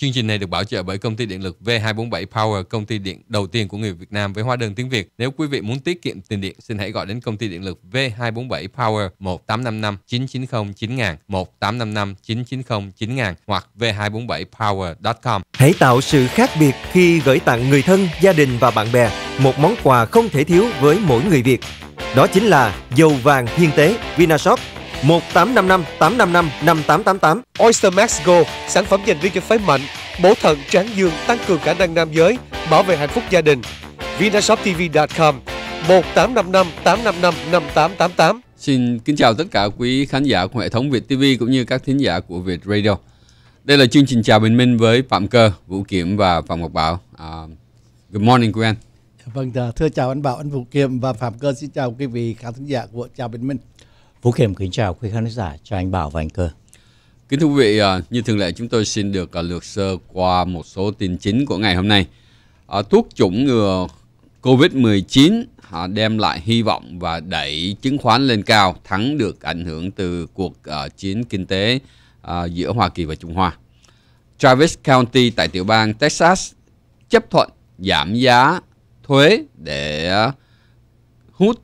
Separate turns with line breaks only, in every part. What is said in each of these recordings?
Chương trình này được bảo trợ bởi công ty điện lực V247 Power, công ty điện đầu tiên của người Việt Nam với hóa đơn tiếng Việt. Nếu quý vị muốn tiết kiệm tiền điện, xin hãy gọi đến công ty điện lực V247 Power 1855 990 9000, 1855 990 9000 hoặc v247power.com.
Hãy tạo sự khác biệt khi gửi tặng người thân, gia đình và bạn bè một món quà không thể thiếu với mỗi người Việt. Đó chính là dầu vàng hiên tế Vinashop 1855 855 5888.
Oyster Max Go, sản phẩm dành riêng cho phái mạnh, bổ thận, tráng dương, tăng cường khả năng nam giới, bảo vệ hạnh phúc gia đình. Vinashoptv.com 1855 855 5888.
Xin kính chào tất cả quý khán giả của hệ thống Việt TV cũng như các thính giả của Việt Radio. Đây là chương trình chào bình minh với Phạm Cơ, Vũ Kiểm và Phạm Ngọc Bảo. Uh, good morning quý anh.
Vâng, thưa chào anh Bảo, anh Vũ Kiểm và Phạm Cơ xin chào quý vị khán thính giả của Chào Bình Minh.
Vũ Khiêm kính chào quý khán giả, chào anh Bảo và anh Cơ.
Kính thưa quý vị, à, như thường lệ chúng tôi xin được à, lược sơ qua một số tin chính của ngày hôm nay. À, thuốc chủng ngừa COVID-19 đem lại hy vọng và đẩy chứng khoán lên cao, thắng được ảnh hưởng từ cuộc chiến kinh tế giữa Hoa Kỳ và Trung Hoa. Travis County tại tiểu bang Texas chấp thuận giảm giá thuế để hút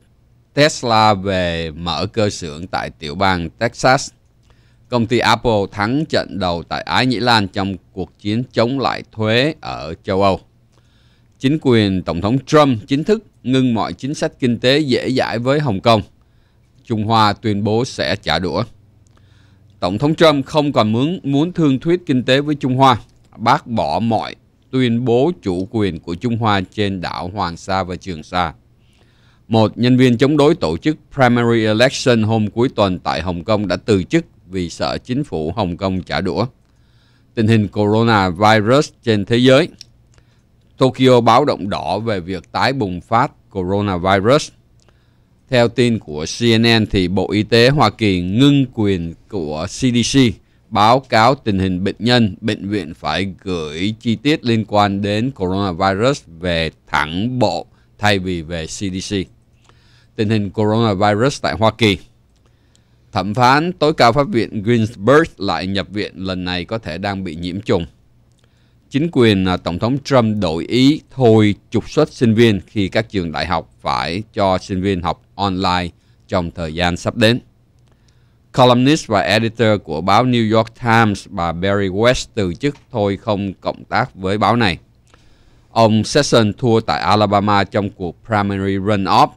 Tesla về mở cơ xưởng tại tiểu bang Texas. Công ty Apple thắng trận đầu tại Ái Nhĩ Lan trong cuộc chiến chống lại thuế ở châu Âu. Chính quyền Tổng thống Trump chính thức ngưng mọi chính sách kinh tế dễ dãi với Hồng Kông. Trung Hoa tuyên bố sẽ trả đũa. Tổng thống Trump không còn muốn muốn thương thuyết kinh tế với Trung Hoa, bác bỏ mọi tuyên bố chủ quyền của Trung Hoa trên đảo Hoàng Sa và Trường Sa. Một nhân viên chống đối tổ chức primary election hôm cuối tuần tại Hồng Kông đã từ chức vì sợ chính phủ Hồng Kông trả đũa. Tình hình coronavirus trên thế giới Tokyo báo động đỏ về việc tái bùng phát coronavirus. Theo tin của CNN thì Bộ Y tế Hoa Kỳ ngưng quyền của CDC báo cáo tình hình bệnh nhân, bệnh viện phải gửi chi tiết liên quan đến coronavirus về thẳng bộ thay vì về CDC tình hình coronavirus tại Hoa Kỳ. Thẩm phán tối cao pháp viện Greensburg lại nhập viện, lần này có thể đang bị nhiễm trùng. Chính quyền à, Tổng thống Trump đổi ý thôi trục xuất sinh viên khi các trường đại học phải cho sinh viên học online trong thời gian sắp đến. Columnist và editor của báo New York Times, bà Barry West, từ chức thôi không cộng tác với báo này. Ông Sessions thua tại Alabama trong cuộc primary runoff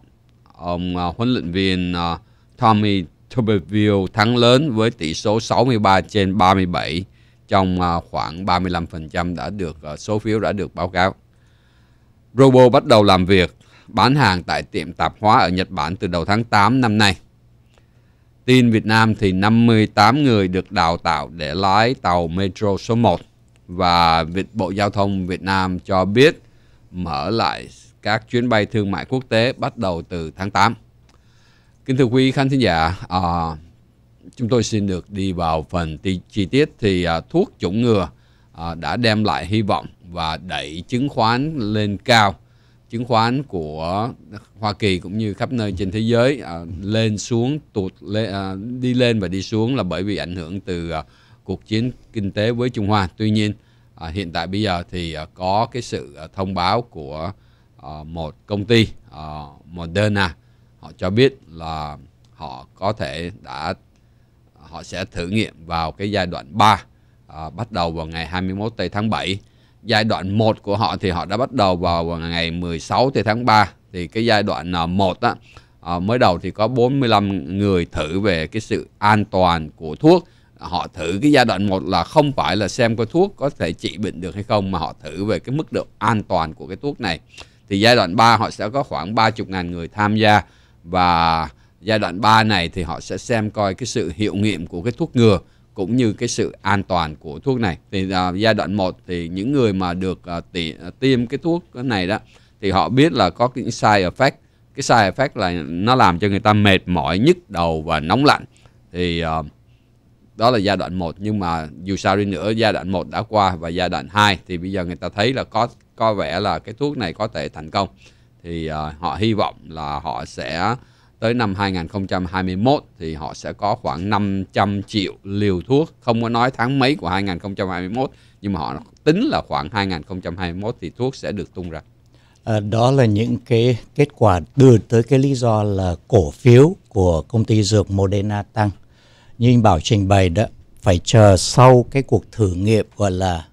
ông uh, huấn luyện viên uh, Tommy Tuberville thắng lớn với tỷ số 63 trên 37 trong uh, khoảng 35% đã được uh, số phiếu đã được báo cáo. Robo bắt đầu làm việc bán hàng tại tiệm tạp hóa ở Nhật Bản từ đầu tháng 8 năm nay. Tin Việt Nam thì 58 người được đào tạo để lái tàu Metro số 1 và Bộ Giao thông Việt Nam cho biết mở lại các chuyến bay thương mại quốc tế bắt đầu từ tháng 8. Kính thưa quý khán thính giả, à, chúng tôi xin được đi vào phần chi tiết thì à, thuốc chủng ngừa à, đã đem lại hy vọng và đẩy chứng khoán lên cao. Chứng khoán của Hoa Kỳ cũng như khắp nơi trên thế giới à, lên xuống tụt lên, à, đi lên và đi xuống là bởi vì ảnh hưởng từ à, cuộc chiến kinh tế với Trung Hoa. Tuy nhiên à, hiện tại bây giờ thì à, có cái sự à, thông báo của Ờ, một công ty ờ, Moderna. Họ cho biết là họ có thể đã họ sẽ thử nghiệm vào cái giai đoạn 3 à, ờ, bắt đầu vào ngày 21 tây tháng 7 giai đoạn 1 của họ thì họ đã bắt đầu vào ngày 16 tây tháng 3 thì cái giai đoạn 1 á mới đầu thì có 45 người thử về cái sự an toàn của thuốc. Họ thử cái giai đoạn 1 là không phải là xem cái thuốc có thể trị bệnh được hay không mà họ thử về cái mức độ an toàn của cái thuốc này thì giai đoạn 3 họ sẽ có khoảng 30.000 người tham gia và giai đoạn 3 này thì họ sẽ xem coi cái sự hiệu nghiệm của cái thuốc ngừa cũng như cái sự an toàn của thuốc này. Thì uh, giai đoạn 1 thì những người mà được uh, tỉ, uh, tiêm cái thuốc này đó thì họ biết là có những side effect. Cái side effect là nó làm cho người ta mệt mỏi, nhức đầu và nóng lạnh. Thì uh, đó là giai đoạn 1 nhưng mà dù sao đi nữa giai đoạn 1 đã qua và giai đoạn 2 thì bây giờ người ta thấy là có có vẻ là cái thuốc này có thể thành công. Thì uh, họ hy vọng là họ sẽ tới năm 2021 thì họ sẽ có khoảng 500 triệu liều thuốc. Không có nói tháng mấy của 2021 nhưng mà họ tính là khoảng 2021 thì thuốc sẽ được tung ra.
À, đó là những cái kết quả đưa tới cái lý do là cổ phiếu của công ty dược Moderna tăng. Như anh Bảo trình bày đó, phải chờ sau cái cuộc thử nghiệm gọi là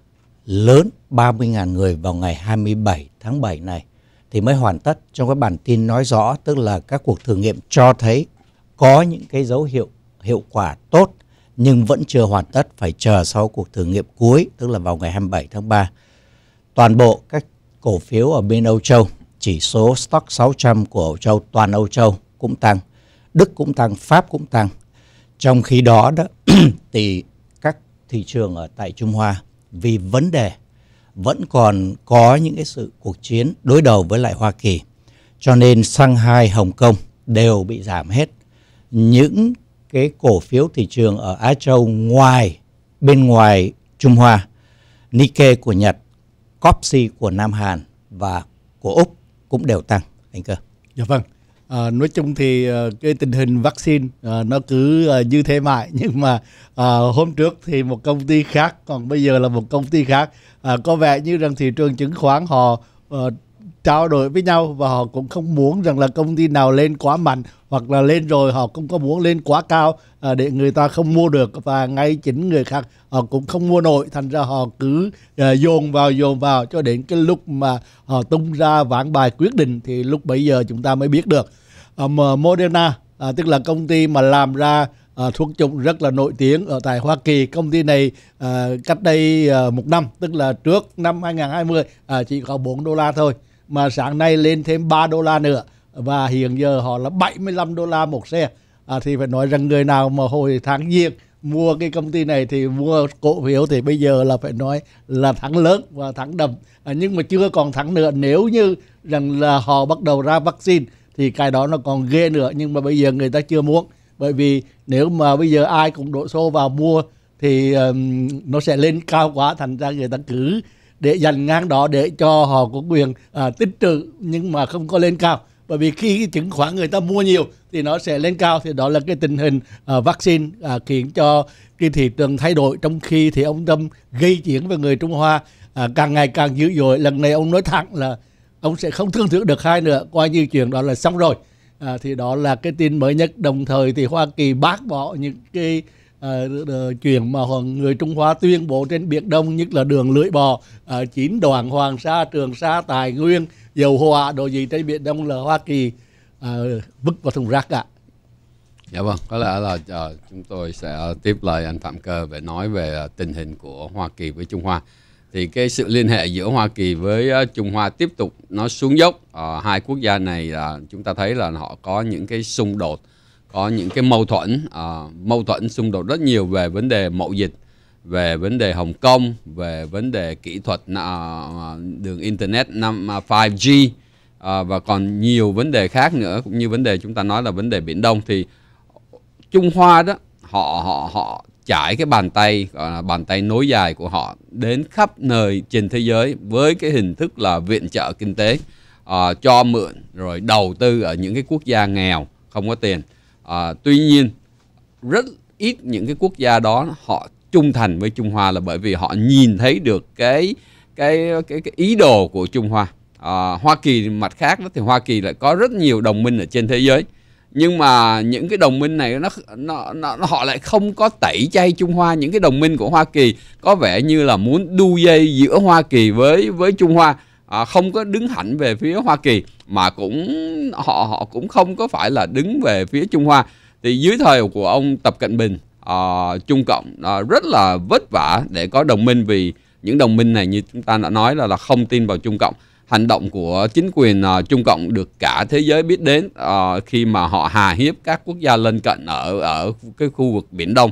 lớn 30.000 người vào ngày 27 tháng 7 này thì mới hoàn tất. Trong cái bản tin nói rõ tức là các cuộc thử nghiệm cho thấy có những cái dấu hiệu hiệu quả tốt nhưng vẫn chưa hoàn tất phải chờ sau cuộc thử nghiệm cuối tức là vào ngày 27 tháng 3. Toàn bộ các cổ phiếu ở bên Âu Châu, chỉ số Stock 600 của Âu Châu, toàn Âu Châu cũng tăng, Đức cũng tăng, Pháp cũng tăng. Trong khi đó đó thì các thị trường ở tại Trung Hoa vì vấn đề vẫn còn có những cái sự cuộc chiến đối đầu với lại Hoa Kỳ. Cho nên Shanghai, Hồng Kông đều bị giảm hết. Những cái cổ phiếu thị trường ở Á Châu ngoài bên ngoài Trung Hoa, Nikkei của Nhật COPSI của Nam Hàn và của Úc cũng đều tăng anh cơ.
Dạ vâng. À, nói chung thì uh, cái tình hình vaccine uh, nó cứ uh, như thế mãi. Nhưng mà uh, hôm trước thì một công ty khác còn bây giờ là một công ty khác. Uh, có vẻ như rằng thị trường chứng khoán họ uh, trao đổi với nhau và họ cũng không muốn rằng là công ty nào lên quá mạnh hoặc là lên rồi họ cũng có muốn lên quá cao à, để người ta không mua được. Và ngay chính người khác họ cũng không mua nổi thành ra họ cứ à, dồn vào dồn vào cho đến cái lúc mà họ tung ra ván bài quyết định thì lúc bấy giờ chúng ta mới biết được. À, Moderna à, tức là công ty mà làm ra à, thuốc chủng rất là nổi tiếng ở tại Hoa Kỳ. Công ty này à, cách đây à, một năm, tức là trước năm 2020 à, chỉ có 4 đô la thôi mà sáng nay lên thêm 3 đô la nữa. Và hiện giờ họ là 75 đô la một xe. À, thì phải nói rằng người nào mà hồi tháng giêng mua cái công ty này thì mua cổ phiếu thì bây giờ là phải nói là thắng lớn và thắng đậm. À, nhưng mà chưa còn thắng nữa. Nếu như rằng là họ bắt đầu ra vaccine thì cái đó nó còn ghê nữa. Nhưng mà bây giờ người ta chưa muốn. Bởi vì nếu mà bây giờ ai cũng đổ xô vào mua thì um, nó sẽ lên cao quá thành ra người ta cứ để dành ngang đó để cho họ có quyền à, tích trữ nhưng mà không có lên cao. Bởi vì khi chứng khoán người ta mua nhiều thì nó sẽ lên cao thì đó là cái tình hình uh, vaccine uh, khiến cho cái thị trường thay đổi. Trong khi thì ông Trump gây chiến với người Trung Hoa uh, càng ngày càng dữ dội. Lần này ông nói thẳng là ông sẽ không thương thưởng được hai nữa. Coi như chuyện đó là xong rồi. À, thì đó là cái tin mới nhất. Đồng thời thì Hoa Kỳ bác bỏ những cái Ờ, chuyện mà người Trung Hoa tuyên bố trên Biển Đông nhất là đường lưỡi bò uh, chín đoàn Hoàng Sa Trường Sa Tài Nguyên dầu hỏa đồ gì trên Biển Đông là Hoa Kỳ uh, vứt vào thùng rác cả
Dạ vâng, có lẽ là uh, chúng tôi sẽ tiếp lời anh Phạm Cơ về nói về uh, tình hình của Hoa Kỳ với Trung Hoa. Thì cái sự liên hệ giữa Hoa Kỳ với uh, Trung Hoa tiếp tục nó xuống dốc. Uh, hai quốc gia này uh, chúng ta thấy là họ có những cái xung đột có những cái mâu thuẫn à, mâu thuẫn xung đột rất nhiều về vấn đề mậu dịch về vấn đề Hồng Kông về vấn đề kỹ thuật à, à đường internet 5 uh, 5G à, và còn nhiều vấn đề khác nữa cũng như vấn đề chúng ta nói là vấn đề biển Đông. Thì Trung Hoa đó họ họ họ trải cái bàn tay gọi bàn tay nối dài của họ đến khắp nơi trên thế giới với cái hình thức là viện trợ kinh tế uh, cho mượn rồi đầu tư ở những cái quốc gia nghèo không có tiền. À, tuy nhiên rất ít những cái quốc gia đó họ trung thành với Trung Hoa là bởi vì họ nhìn thấy được cái cái cái, cái ý đồ của Trung Hoa. À, Hoa Kỳ mặt khác đó thì Hoa Kỳ lại có rất nhiều đồng minh ở trên thế giới. Nhưng mà những cái đồng minh này nó, nó nó họ lại không có tẩy chay Trung Hoa. Những cái đồng minh của Hoa Kỳ có vẻ như là muốn đu dây giữa Hoa Kỳ với với Trung Hoa. À, không có đứng hẳn về phía Hoa Kỳ mà cũng họ họ cũng không có phải là đứng về phía Trung Hoa. Thì dưới thời của ông Tập Cận Bình uh, Trung Cộng uh, rất là vất vả để có đồng minh vì những đồng minh này như chúng ta đã nói là là không tin vào Trung Cộng. Hành động của chính quyền uh, Trung Cộng được cả thế giới biết đến uh, khi mà họ hà hiếp các quốc gia lân cận ở ở cái khu vực Biển Đông.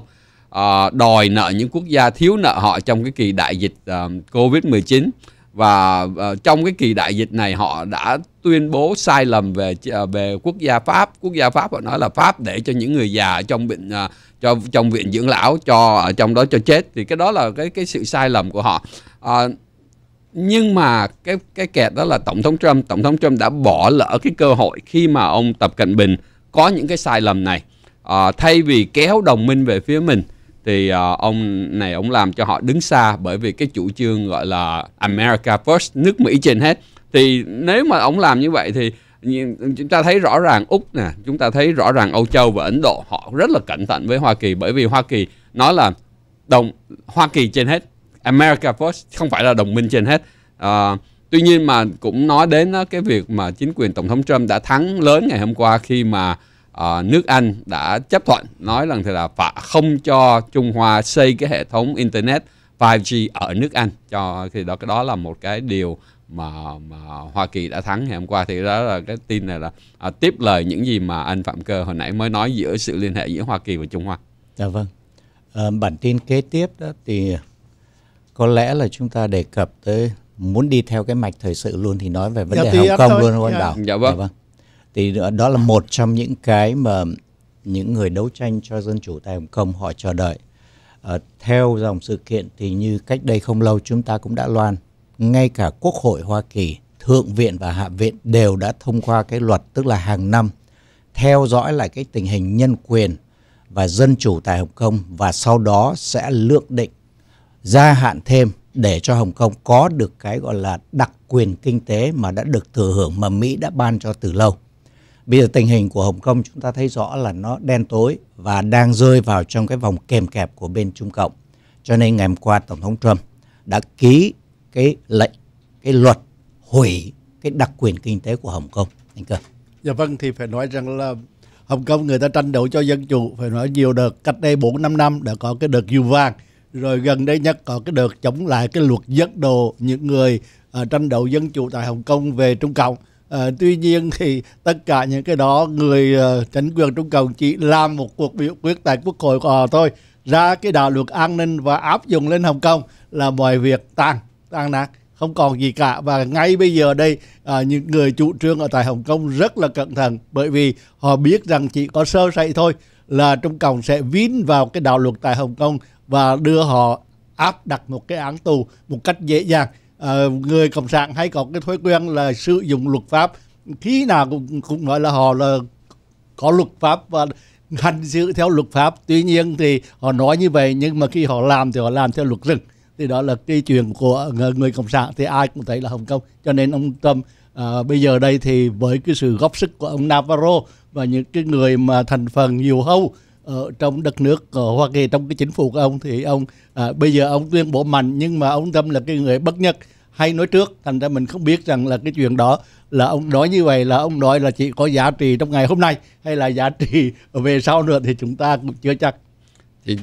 Uh, đòi nợ những quốc gia thiếu nợ họ trong cái kỳ đại dịch uh, Covid-19 và uh, trong cái kỳ đại dịch này họ đã tuyên bố sai lầm về uh, về quốc gia Pháp. Quốc gia Pháp họ nói là Pháp để cho những người già trong bệnh uh, cho trong viện dưỡng lão cho ở trong đó cho chết. Thì cái đó là cái cái sự sai lầm của họ. Uh, nhưng mà cái cái kẹt đó là tổng thống Trump. Tổng thống Trump đã bỏ lỡ cái cơ hội khi mà ông Tập Cận Bình có những cái sai lầm này. Uh, thay vì kéo đồng minh về phía mình thì uh, ông này ông làm cho họ đứng xa bởi vì cái chủ trương gọi là America First nước Mỹ trên hết. Thì nếu mà ông làm như vậy thì chúng ta thấy rõ ràng úc nè chúng ta thấy rõ ràng âu châu và ấn độ họ rất là cẩn thận với hoa kỳ bởi vì hoa kỳ nói là đồng hoa kỳ trên hết america first không phải là đồng minh trên hết. À, tuy nhiên mà cũng nói đến ờ, cái việc mà chính quyền tổng thống trump đã thắng lớn ngày hôm qua khi mà à, nước anh đã chấp thuận nói rằng thì là phải không cho trung hoa xây cái hệ thống internet 5G ở nước Anh cho thì đó cái đó là một cái điều mà mà Hoa Kỳ đã thắng ngày hôm qua thì đó là cái tin này là à, tiếp lời những gì mà anh Phạm Cơ hồi nãy mới nói giữa sự liên hệ giữa Hoa Kỳ và Trung Hoa.
Dạ vâng. À, bản tin kế tiếp đó thì có lẽ là chúng ta đề cập tới muốn đi theo cái mạch thời sự luôn thì nói về vấn dạ, đề Hồng Kông thôi. luôn anh Bảo.
Dạ vâng. Dạ vâng.
Thì đó là một trong những cái mà những người đấu tranh cho dân chủ tại Hồng Kông họ chờ đợi. À, theo dòng sự kiện thì như cách đây không lâu chúng ta cũng đã loan ngay cả Quốc hội Hoa Kỳ, Thượng viện và Hạ viện đều đã thông qua cái luật tức là hàng năm theo dõi lại cái tình hình nhân quyền và dân chủ tại Hồng Kông và sau đó sẽ lượng định gia hạn thêm để cho Hồng Kông có được cái gọi là đặc quyền kinh tế mà đã được thừa hưởng mà Mỹ đã ban cho từ lâu. Bây giờ tình hình của Hồng Kông chúng ta thấy rõ là nó đen tối và đang rơi vào trong cái vòng kèm kẹp của bên Trung Cộng. Cho nên ngày hôm qua Tổng thống Trump đã ký cái lệnh cái luật hủy cái đặc quyền kinh tế của Hồng Kông. Anh cơ
dạ vâng thì phải nói rằng là Hồng Kông người ta tranh đấu cho dân chủ phải nói nhiều đợt cách đây 4 năm năm đã có cái đợt dù vàng. Rồi gần đây nhất có cái đợt chống lại cái luật dẫn đồ những người uh, tranh đấu dân chủ tại Hồng Kông về Trung Cộng. À, tuy nhiên thì tất cả những cái đó người ờ, uh, chính quyền Trung Cộng chỉ làm một cuộc biểu quyết tại quốc hội của họ thôi. Ra cái đạo luật an ninh và áp dụng lên Hồng Kông là mọi việc tan tan nát không còn gì cả. Và ngay bây giờ đây à, những người chủ trương ở tại Hồng Kông rất là cẩn thận bởi vì họ biết rằng chỉ có sơ sẩy thôi là Trung Cộng sẽ vín vào cái đạo luật tại Hồng Kông và đưa họ áp đặt một cái án tù một cách dễ dàng uh, người cộng sản hay có cái thói quen là sử dụng luật pháp khi nào cũng cũng nói là họ là có luật pháp và hành xử theo luật pháp. Tuy nhiên thì họ nói như vậy nhưng mà khi họ làm thì họ làm theo luật rừng. Thì đó là cái chuyện của người cộng sản thì ai cũng thấy là hồng kông cho nên ông tâm à, ờ, bây giờ đây thì với cái sự góp sức của ông navarro và những cái người mà thành phần nhiều hâu ở trong đất nước ở Hoa Kỳ trong cái chính phủ của ông thì ông à, bây giờ ông tuyên bố mạnh nhưng mà ông Tâm là cái người bất nhất hay nói trước. Thành ra mình không biết rằng là cái chuyện đó là ông nói như vậy là ông nói là chỉ có giá trị trong ngày hôm nay hay là giá trị về sau nữa thì chúng ta cũng chưa chắc.
Thì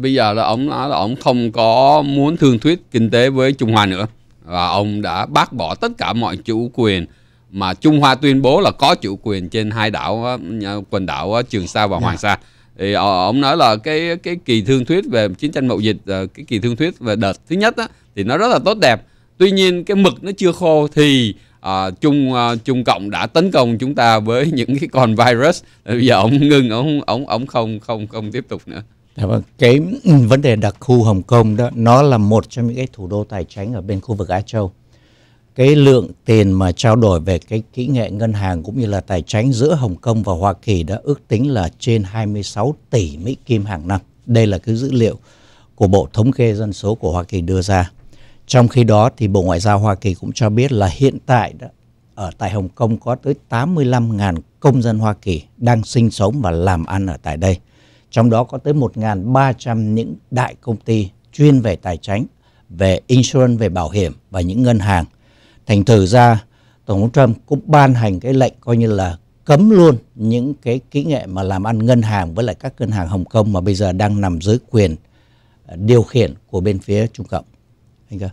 bây giờ là ông nói là ông không có muốn thương thuyết kinh tế với Trung Hoa nữa. Và ông đã bác bỏ tất cả mọi chủ quyền mà Trung Hoa tuyên bố là có chủ quyền trên hai đảo quần đảo Trường Sa và Hoàng Sa thì ờ, ông nói là cái cái kỳ thương thuyết về chiến tranh mậu dịch ờ, cái kỳ thương thuyết về đợt thứ nhất á, thì nó rất là tốt đẹp. Tuy nhiên cái mực nó chưa khô thì à, Trung à, Trung Cộng đã tấn công chúng ta với những cái con virus. Bây giờ ông ngưng ông ông ông không không không tiếp tục nữa.
Dạ vâng, cái vấn đề đặc khu Hồng Kông đó nó là một trong những cái thủ đô tài chính ở bên khu vực Á Châu. Cái lượng tiền mà trao đổi về cái kỹ nghệ ngân hàng cũng như là tài chính giữa Hồng Kông và Hoa Kỳ đã ước tính là trên 26 tỷ Mỹ Kim hàng năm. Đây là cái dữ liệu của Bộ Thống kê Dân số của Hoa Kỳ đưa ra. Trong khi đó thì Bộ Ngoại giao Hoa Kỳ cũng cho biết là hiện tại đó, ở tại Hồng Kông có tới 85.000 công dân Hoa Kỳ đang sinh sống và làm ăn ở tại đây trong đó có tới 1.300 những đại công ty chuyên về tài chính, về insurance, về bảo hiểm và những ngân hàng. Thành thử ra, Tổng thống Trump cũng ban hành cái lệnh coi như là cấm luôn những cái kỹ nghệ mà làm ăn ngân hàng với lại các ngân hàng Hồng Kông mà bây giờ đang nằm dưới quyền ờ, điều khiển của bên phía Trung Cộng. Anh cơ.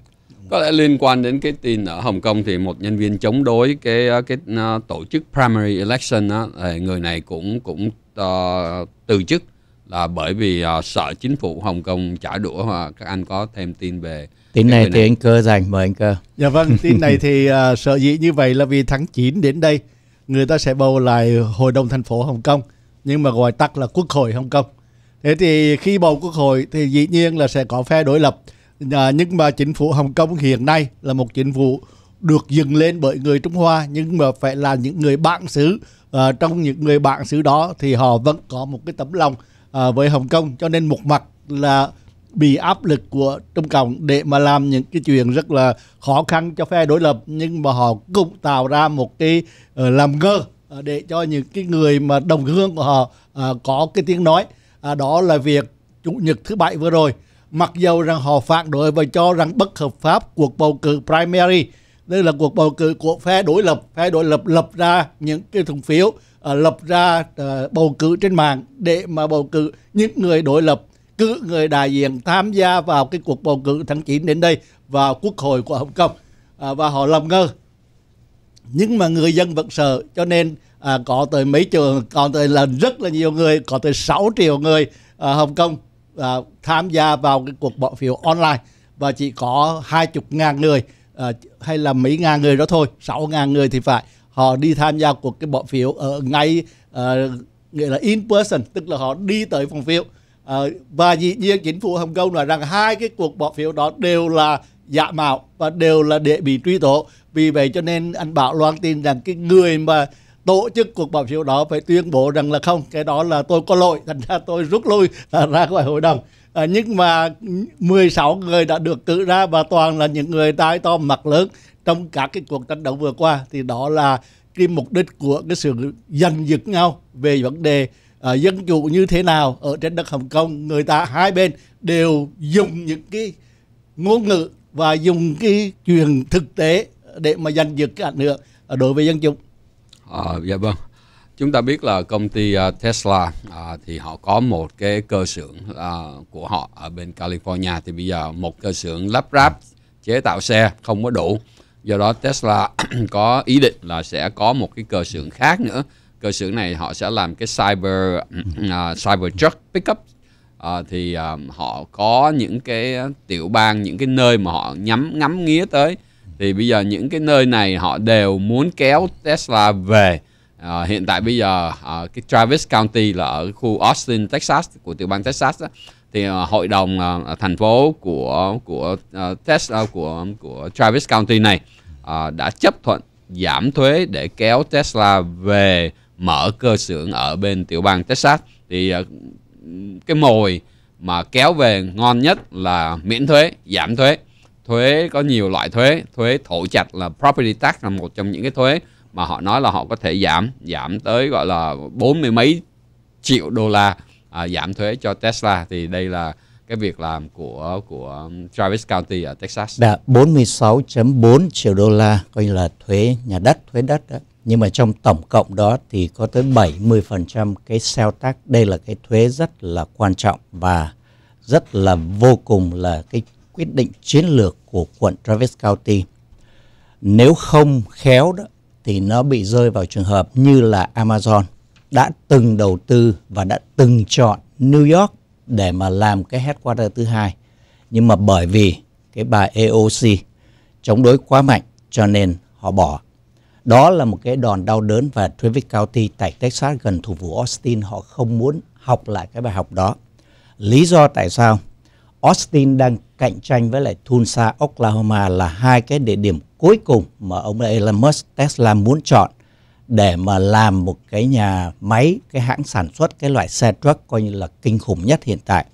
Có lẽ liên quan đến cái tin ở Hồng Kông thì một nhân viên chống đối cái ờ, cái uh, tổ chức primary election đó, người này cũng cũng uh, từ chức là bởi vì uh, sợ chính phủ Hồng Kông trả đũa và các anh có thêm tin về
tin này thì anh cơ dành mời anh cơ.
Dạ vâng tin này thì uh, sợ dĩ như vậy là vì tháng 9 đến đây người ta sẽ bầu lại hội đồng thành phố Hồng Kông nhưng mà gọi tắt là quốc hội Hồng Kông. Thế thì khi bầu quốc hội thì dĩ nhiên là sẽ có phe đối lập. À, nhưng mà chính phủ Hồng Kông hiện nay là một chính phủ được dựng lên bởi người Trung Hoa nhưng mà phải là những người bạn xứ. À, trong những người bạn xứ đó thì họ vẫn có một cái tấm lòng à, với Hồng Kông. Cho nên một mặt là bị áp lực của Trung Cộng để mà làm những cái chuyện rất là khó khăn cho phe đối lập nhưng mà họ cũng tạo ra một cái uh, làm ngơ uh, để cho những cái người mà đồng hương của họ uh, có cái tiếng nói. Uh, đó là việc chủ nhật thứ bảy vừa rồi. Mặc dầu rằng họ phản đối và cho rằng bất hợp pháp cuộc bầu cử primary đây là cuộc bầu cử của phe đối lập. Phe đối lập lập ra những cái thùng phiếu uh, lập ra uh, bầu cử trên mạng để mà bầu cử những người đối lập cử người đại diện tham gia vào cái cuộc bầu cử tháng 9 đến đây vào quốc hội của Hồng Kông. À, và họ làm ngơ. Nhưng mà người dân vẫn sợ cho nên à, có tới mấy trường còn tới là rất là nhiều người có tới 6 triệu người à, Hồng Kông à, tham gia vào cái cuộc bỏ phiếu online. Và chỉ có hai chục ngàn người à, hay là mấy ngàn người đó thôi sáu ngàn người thì phải. Họ đi tham gia cuộc cái bỏ phiếu ở ngay à, nghĩa là in person tức là họ đi tới phòng phiếu à, và dĩ nhiên chính phủ Hồng Kông nói rằng hai cái cuộc bỏ phiếu đó đều là giả mạo và đều là để bị truy tố. Vì vậy cho nên anh Bảo loan tin rằng cái người mà tổ chức cuộc bỏ phiếu đó phải tuyên bố rằng là không cái đó là tôi có lỗi. Thành ra tôi rút lui ra khỏi hội đồng. À, nhưng mà 16 người đã được cử ra và toàn là những người tai to mặt lớn trong các cái cuộc tranh đấu vừa qua. Thì đó là cái mục đích của cái sự giành giật nhau về vấn đề uh, dân chủ như thế nào ở trên đất Hồng Kông người ta hai bên đều dùng những cái ngôn ngữ và dùng cái chuyện thực tế để mà giành giật cái ảnh hưởng ờ, đối với dân chúng.
À, ờ, dạ vâng. Chúng ta biết là công ty uh, Tesla uh, thì họ có một cái cơ xưởng uh, của họ ở bên California thì bây giờ một cơ xưởng lắp ráp chế tạo xe không có đủ. Do đó Tesla có ý định là sẽ có một cái cơ xưởng khác nữa cơ sở này họ sẽ làm cái cyber uh, cyber truck pickup. Uh, thì uh, họ có những cái tiểu bang những cái nơi mà họ nhắm ngắm nghía tới. Thì bây giờ những cái nơi này họ đều muốn kéo Tesla về. Uh, hiện tại bây giờ uh, cái Travis County là ở khu Austin Texas của tiểu bang Texas đó, thì uh, hội đồng uh, thành phố của của uh, Tesla của của Travis County này uh, đã chấp thuận giảm thuế để kéo Tesla về mở cơ xưởng ở bên tiểu bang Texas thì ờ, cái mồi mà kéo về ngon nhất là miễn thuế, giảm thuế. Thuế có nhiều loại thuế, thuế thổ chặt là property tax là một trong những cái thuế mà họ nói là họ có thể giảm, giảm tới gọi là bốn mươi mấy triệu đô la à, giảm thuế cho Tesla thì đây là cái việc làm của của Travis County ở Texas.
Đã 46.4 triệu đô la coi như là thuế nhà đất, thuế đất đó nhưng mà trong tổng cộng đó thì có tới 70% cái sell tax đây là cái thuế rất là quan trọng và rất là vô cùng là cái quyết định chiến lược của quận Travis County. Nếu không khéo đó, thì nó bị rơi vào trường hợp như là Amazon đã từng đầu tư và đã từng chọn New York để mà làm cái headquarter thứ hai. Nhưng mà bởi vì cái bà AOC chống đối quá mạnh cho nên họ bỏ đó là một cái đòn đau đớn và Travis County tại Texas gần thủ phủ Austin họ không muốn học lại cái bài học đó. Lý do tại sao? Austin đang cạnh tranh với lại Tulsa, Oklahoma là hai cái địa điểm cuối cùng mà ông Elon Musk Tesla muốn chọn để mà làm một cái nhà máy, cái hãng sản xuất cái loại xe truck coi như là kinh khủng nhất hiện tại.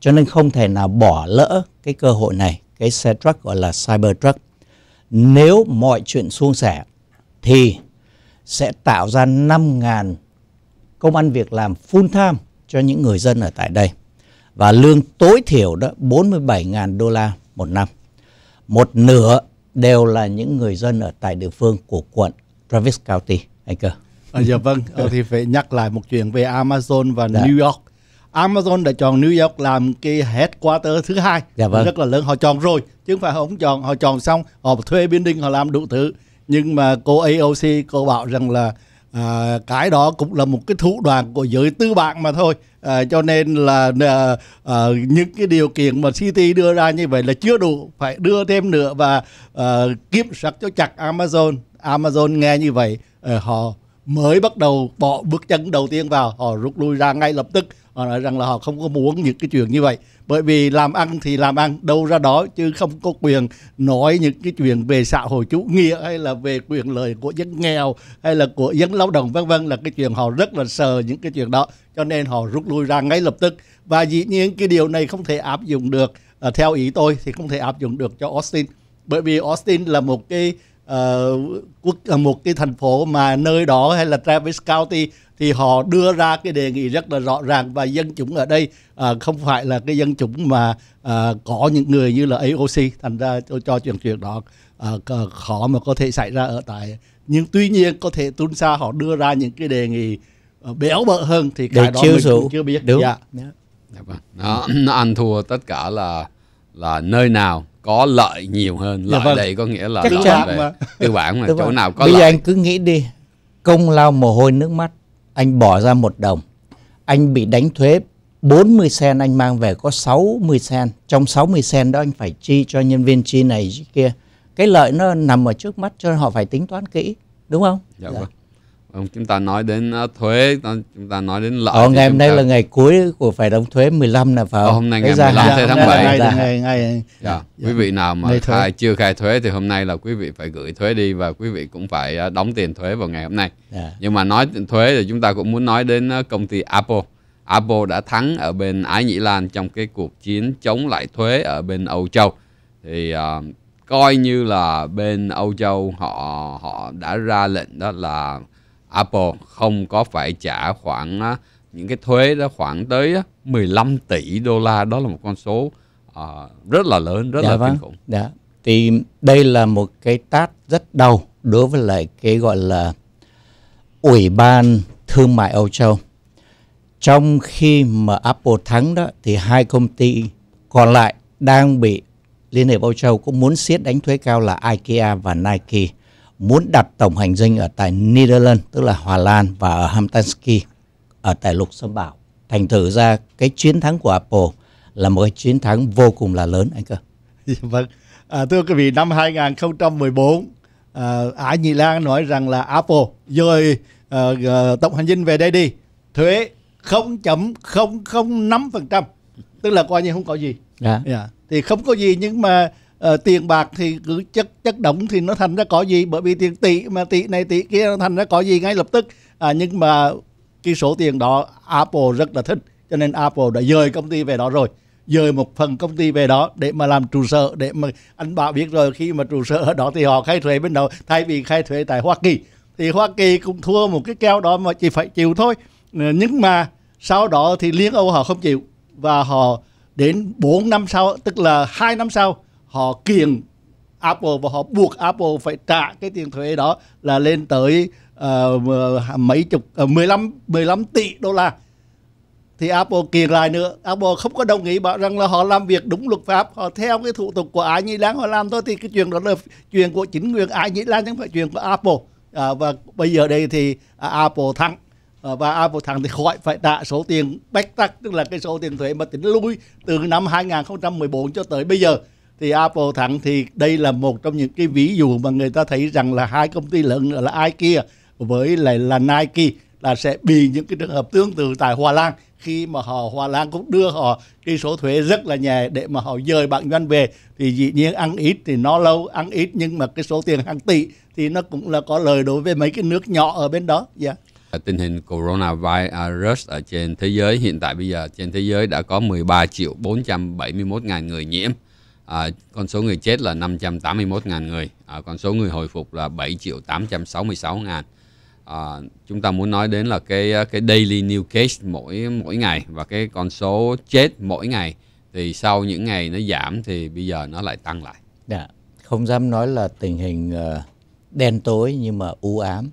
Cho nên không thể nào bỏ lỡ cái cơ hội này, cái xe truck gọi là Cybertruck. Nếu mọi chuyện suôn sẻ thì sẽ tạo ra 5.000 công ăn việc làm full time cho những người dân ở tại đây. Và lương tối thiểu đó 47.000 đô la một năm. Một nửa đều là những người dân ở tại địa phương của quận Travis County. Anh cơ.
À, dạ vâng, ờ, thì phải nhắc lại một chuyện về Amazon và dạ. New York. Amazon đã chọn New York làm cái headquarter thứ hai dạ vâng. rất là lớn họ chọn rồi chứ không phải họ không chọn họ chọn xong họ thuê building họ làm đủ thứ nhưng mà cô AOC cô bảo rằng là à, cái đó cũng là một cái thủ đoạn của giới tư bản mà thôi. À, cho nên là à, à, những cái điều kiện mà City đưa ra như vậy là chưa đủ. Phải đưa thêm nữa và à, kiểm soát cho chặt Amazon. Amazon nghe như vậy à, họ mới bắt đầu bỏ bước chân đầu tiên vào. Họ rút lui ra ngay lập tức họ nói rằng là họ không có muốn những cái chuyện như vậy. Bởi vì làm ăn thì làm ăn đâu ra đó chứ không có quyền nói những cái chuyện về xã hội chủ nghĩa hay là về quyền lợi của dân nghèo hay là của dân lao động vân vân là cái chuyện họ rất là sợ những cái chuyện đó. Cho nên họ rút lui ra ngay lập tức. Và dĩ nhiên cái điều này không thể áp dụng được à, theo ý tôi thì không thể áp dụng được cho Austin. Bởi vì Austin là một cái uh, quốc uh, một cái thành phố mà nơi đó hay là Travis County thì họ đưa ra cái đề nghị rất là rõ ràng và dân chúng ở đây uh, không phải là cái dân chúng mà uh, có những người như là AOC thành ra cho, cho chuyện chuyện đó uh, khó mà có thể xảy ra ở tại nhưng tuy nhiên có thể tuân xa họ đưa ra những cái đề nghị uh, béo bở hơn thì cái
Để
đó mình cũng chưa biết
Đúng.
dạ.
Dạ vâng. nó nó ăn thua tất cả là là nơi nào có lợi nhiều hơn
Dạ
lợi
vâng.
đây có nghĩa là
Chắc
lợi về
mà.
tư bản mà chỗ nào có
Bây giờ
lợi
anh cứ nghĩ đi công lao mồ hôi nước mắt anh bỏ ra một đồng. Anh bị đánh thuế 40 sen anh mang về có 60 sen trong 60 sen đó, anh phải chi cho nhân viên chi này, chi kia. Cái lợi nó nằm ở trước mắt, cho họ phải tính toán kỹ, đúng không?
Dạ vâng. Chúng ta nói đến uh, thuế chúng ta nói đến lợi
Ờ, ngày hôm nay
ta-
là ngày cuối của phải đóng thuế 15 là phải
Ờ,
không?
hôm nay ngày
gia
15
hạn.
thế tháng
ngày,
bảy.
ngày,
Dạ.
ngày, ngày,
Dạ. Quý vị nào mà
Ngày
khai chưa khai thuế thì hôm nay là quý vị phải gửi thuế đi và quý vị cũng phải uh, đóng tiền thuế vào ngày hôm nay.
Dạ.
Nhưng mà nói thuế thì chúng ta cũng muốn nói đến uh, công ty Apple. Apple đã thắng ở bên Ái Nhĩ Lan trong cái cuộc chiến chống lại thuế ở bên Âu Châu. Thì uh, coi như là bên Âu Châu họ họ đã ra lệnh đó là Apple không có phải trả khoảng những cái thuế đó khoảng tới uh, 15 tỷ đô la đó là một con số uh, rất là lớn rất
dạ
là
vâng.
kinh khủng.
Dạ. Thì đây là một cái tát rất đau đối với lại cái gọi là Ủy ban Thương mại Âu Châu. Trong khi mà Apple thắng đó thì hai công ty còn lại đang bị Liên hiệp Âu Châu cũng muốn siết đánh thuế cao là IKEA và Nike muốn đặt tổng hành dinh ở tại Netherlands tức là Hòa Lan và ở Hamptonski ở tại Luxembourg. Thành thử ra cái chiến thắng của Apple là một cái chiến thắng vô cùng là lớn anh cơ.
Vâng, à, thưa quý vị, năm 2014, à, Ái Nhĩ Lan nói rằng là Apple dời à, à, tổng hành dinh về đây đi, thuế 0.005%, tức là coi như không có gì.
Dạ.
Dạ. Thì không có gì nhưng mà ờ, tiền bạc thì cứ chất chất đóng thì nó thành ra có gì? Bởi vì tiền tỷ mà tỷ này tỷ kia nó thành ra có gì ngay lập tức. À, nhưng mà cái số tiền đó Apple rất là thích cho nên Apple đã dời công ty về đó rồi. Dời một phần công ty về đó để mà làm trụ sở để mà anh bảo biết rồi khi mà trụ sở ở đó thì họ khai thuế bên đó thay vì khai thuế tại Hoa Kỳ. Thì Hoa Kỳ cũng thua một cái keo đó mà chỉ phải chịu thôi. Ờ, nhưng mà sau đó thì Liên Âu họ không chịu và họ đến 4 năm sau tức là 2 năm sau họ kiện Apple và họ buộc Apple phải trả cái tiền thuế đó là lên tới uh, mấy chục uh, 15 15 tỷ đô la. Thì Apple kiện lại nữa. Apple không có đồng ý bảo rằng là họ làm việc đúng luật pháp họ theo cái thủ tục của Ái Nhĩ Lan họ làm thôi thì cái chuyện đó là chuyện của chính quyền Ái Nhĩ Lan chứ không phải chuyện của Apple. À, và bây giờ đây thì à, Apple thắng. À, và Apple thắng thì khỏi phải trả số tiền bách tắc tức là cái số tiền thuế mà tính lui từ năm 2014 cho tới bây giờ thì Apple thắng thì đây là một trong những cái ví dụ mà người ta thấy rằng là hai công ty lớn nữa là IKEA với lại là Nike là sẽ bị những cái trường hợp tương tự tại Hoa Lan. Khi mà họ, Hoa Lan cũng đưa họ cái số thuế rất là nhẹ để mà họ dời bạn doanh về. Thì dĩ nhiên ăn ít thì nó lâu, ăn ít nhưng mà cái số tiền hàng tỷ thì nó cũng là có lời đối với mấy cái nước nhỏ ở bên đó. Dạ.
Tình hình coronavirus ở trên thế giới, hiện tại bây giờ trên thế giới đã có 13 triệu 471 ngàn người nhiễm à, con số người chết là 581 ngàn người à, con số người hồi phục là 7 triệu 866 ngàn à, chúng ta muốn nói đến là cái cái daily new case mỗi mỗi ngày và cái con số chết mỗi ngày thì sau những ngày nó giảm thì bây giờ nó lại tăng lại
Đã. Không dám nói là tình hình ờ, đen tối nhưng mà u ám.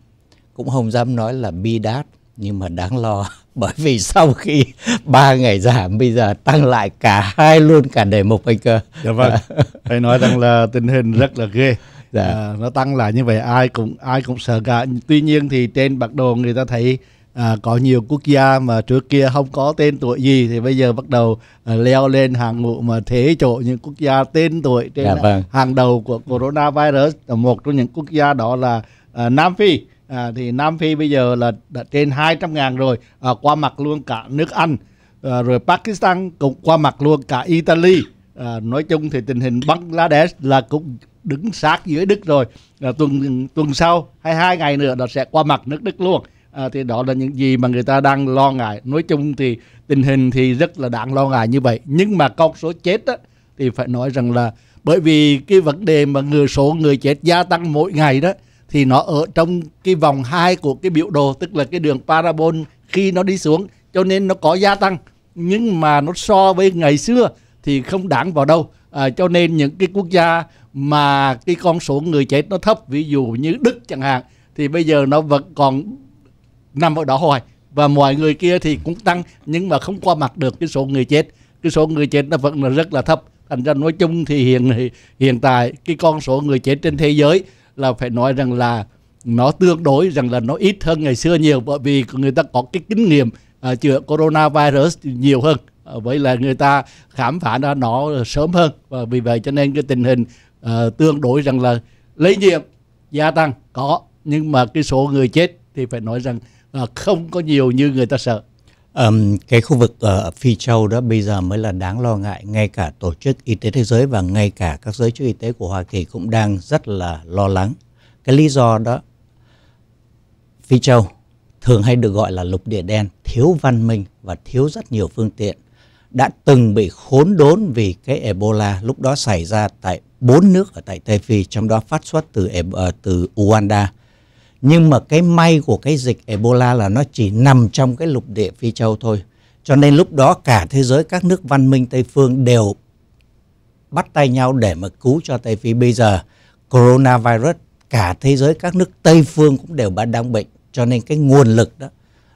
Cũng không dám nói là bi đát nhưng mà đáng lo. Bởi vì sau khi ba ngày giảm bây giờ tăng lại cả hai luôn cả đề mục anh cơ.
dạ vâng phải nói rằng là tình hình rất là ghê
Dạ.
à, nó tăng lại như vậy ai cũng ai cũng sợ cả tuy nhiên thì trên bản đồ người ta thấy à, có nhiều quốc gia mà trước kia không có tên tuổi gì thì bây giờ bắt đầu à, leo lên hàng ngũ mà thế chỗ những quốc gia tên tuổi trên
Dạ vâng.
hàng đầu của coronavirus một trong những quốc gia đó là à, Nam Phi à, thì Nam Phi bây giờ là đã trên 200 ngàn rồi. À, qua mặt luôn cả nước Anh à, rồi Pakistan cũng qua mặt luôn cả Italy. À, nói chung thì tình hình Bangladesh là cũng đứng sát dưới Đức rồi. À, tuần tuần sau hay hai ngày nữa nó sẽ qua mặt nước Đức luôn. À, thì đó là những gì mà người ta đang lo ngại. Nói chung thì tình hình thì rất là đáng lo ngại như vậy. Nhưng mà con số chết đó, thì phải nói rằng là bởi vì cái vấn đề mà người số người chết gia tăng mỗi ngày đó thì nó ở trong cái vòng hai của cái biểu đồ tức là cái đường parabol khi nó đi xuống cho nên nó có gia tăng. Nhưng mà nó so với ngày xưa thì không đáng vào đâu. À, cho nên những cái quốc gia mà cái con số người chết nó thấp ví dụ như Đức chẳng hạn thì bây giờ nó vẫn còn nằm ở đó hoài. Và mọi người kia thì cũng tăng nhưng mà không qua mặt được cái số người chết. Cái số người chết nó vẫn là rất là thấp. Thành ra nói chung thì hiện hiện tại cái con số người chết trên thế giới là phải nói rằng là nó tương đối rằng là nó ít hơn ngày xưa nhiều bởi vì người ta có cái kinh nghiệm uh, chữa coronavirus nhiều hơn. Uh, với là người ta khám phá ra nó sớm hơn. Và vì vậy cho nên cái tình hình uh, tương đối rằng là lây nhiễm gia tăng có nhưng mà cái số người chết thì phải nói rằng uh, không có nhiều như người ta sợ.
Um, cái khu vực ở Phi Châu đó bây giờ mới là đáng lo ngại ngay cả tổ chức y tế thế giới và ngay cả các giới chức y tế của Hoa Kỳ cũng đang rất là lo lắng. Cái lý do đó Phi Châu thường hay được gọi là lục địa đen, thiếu văn minh và thiếu rất nhiều phương tiện đã từng bị khốn đốn vì cái Ebola lúc đó xảy ra tại bốn nước ở tại Tây Phi trong đó phát xuất từ uh, từ Uganda nhưng mà cái may của cái dịch Ebola là nó chỉ nằm trong cái lục địa Phi Châu thôi. Cho nên lúc đó cả thế giới các nước văn minh Tây phương đều bắt tay nhau để mà cứu cho Tây Phi. Bây giờ coronavirus cả thế giới các nước Tây phương cũng đều đang bệnh. Cho nên cái nguồn lực đó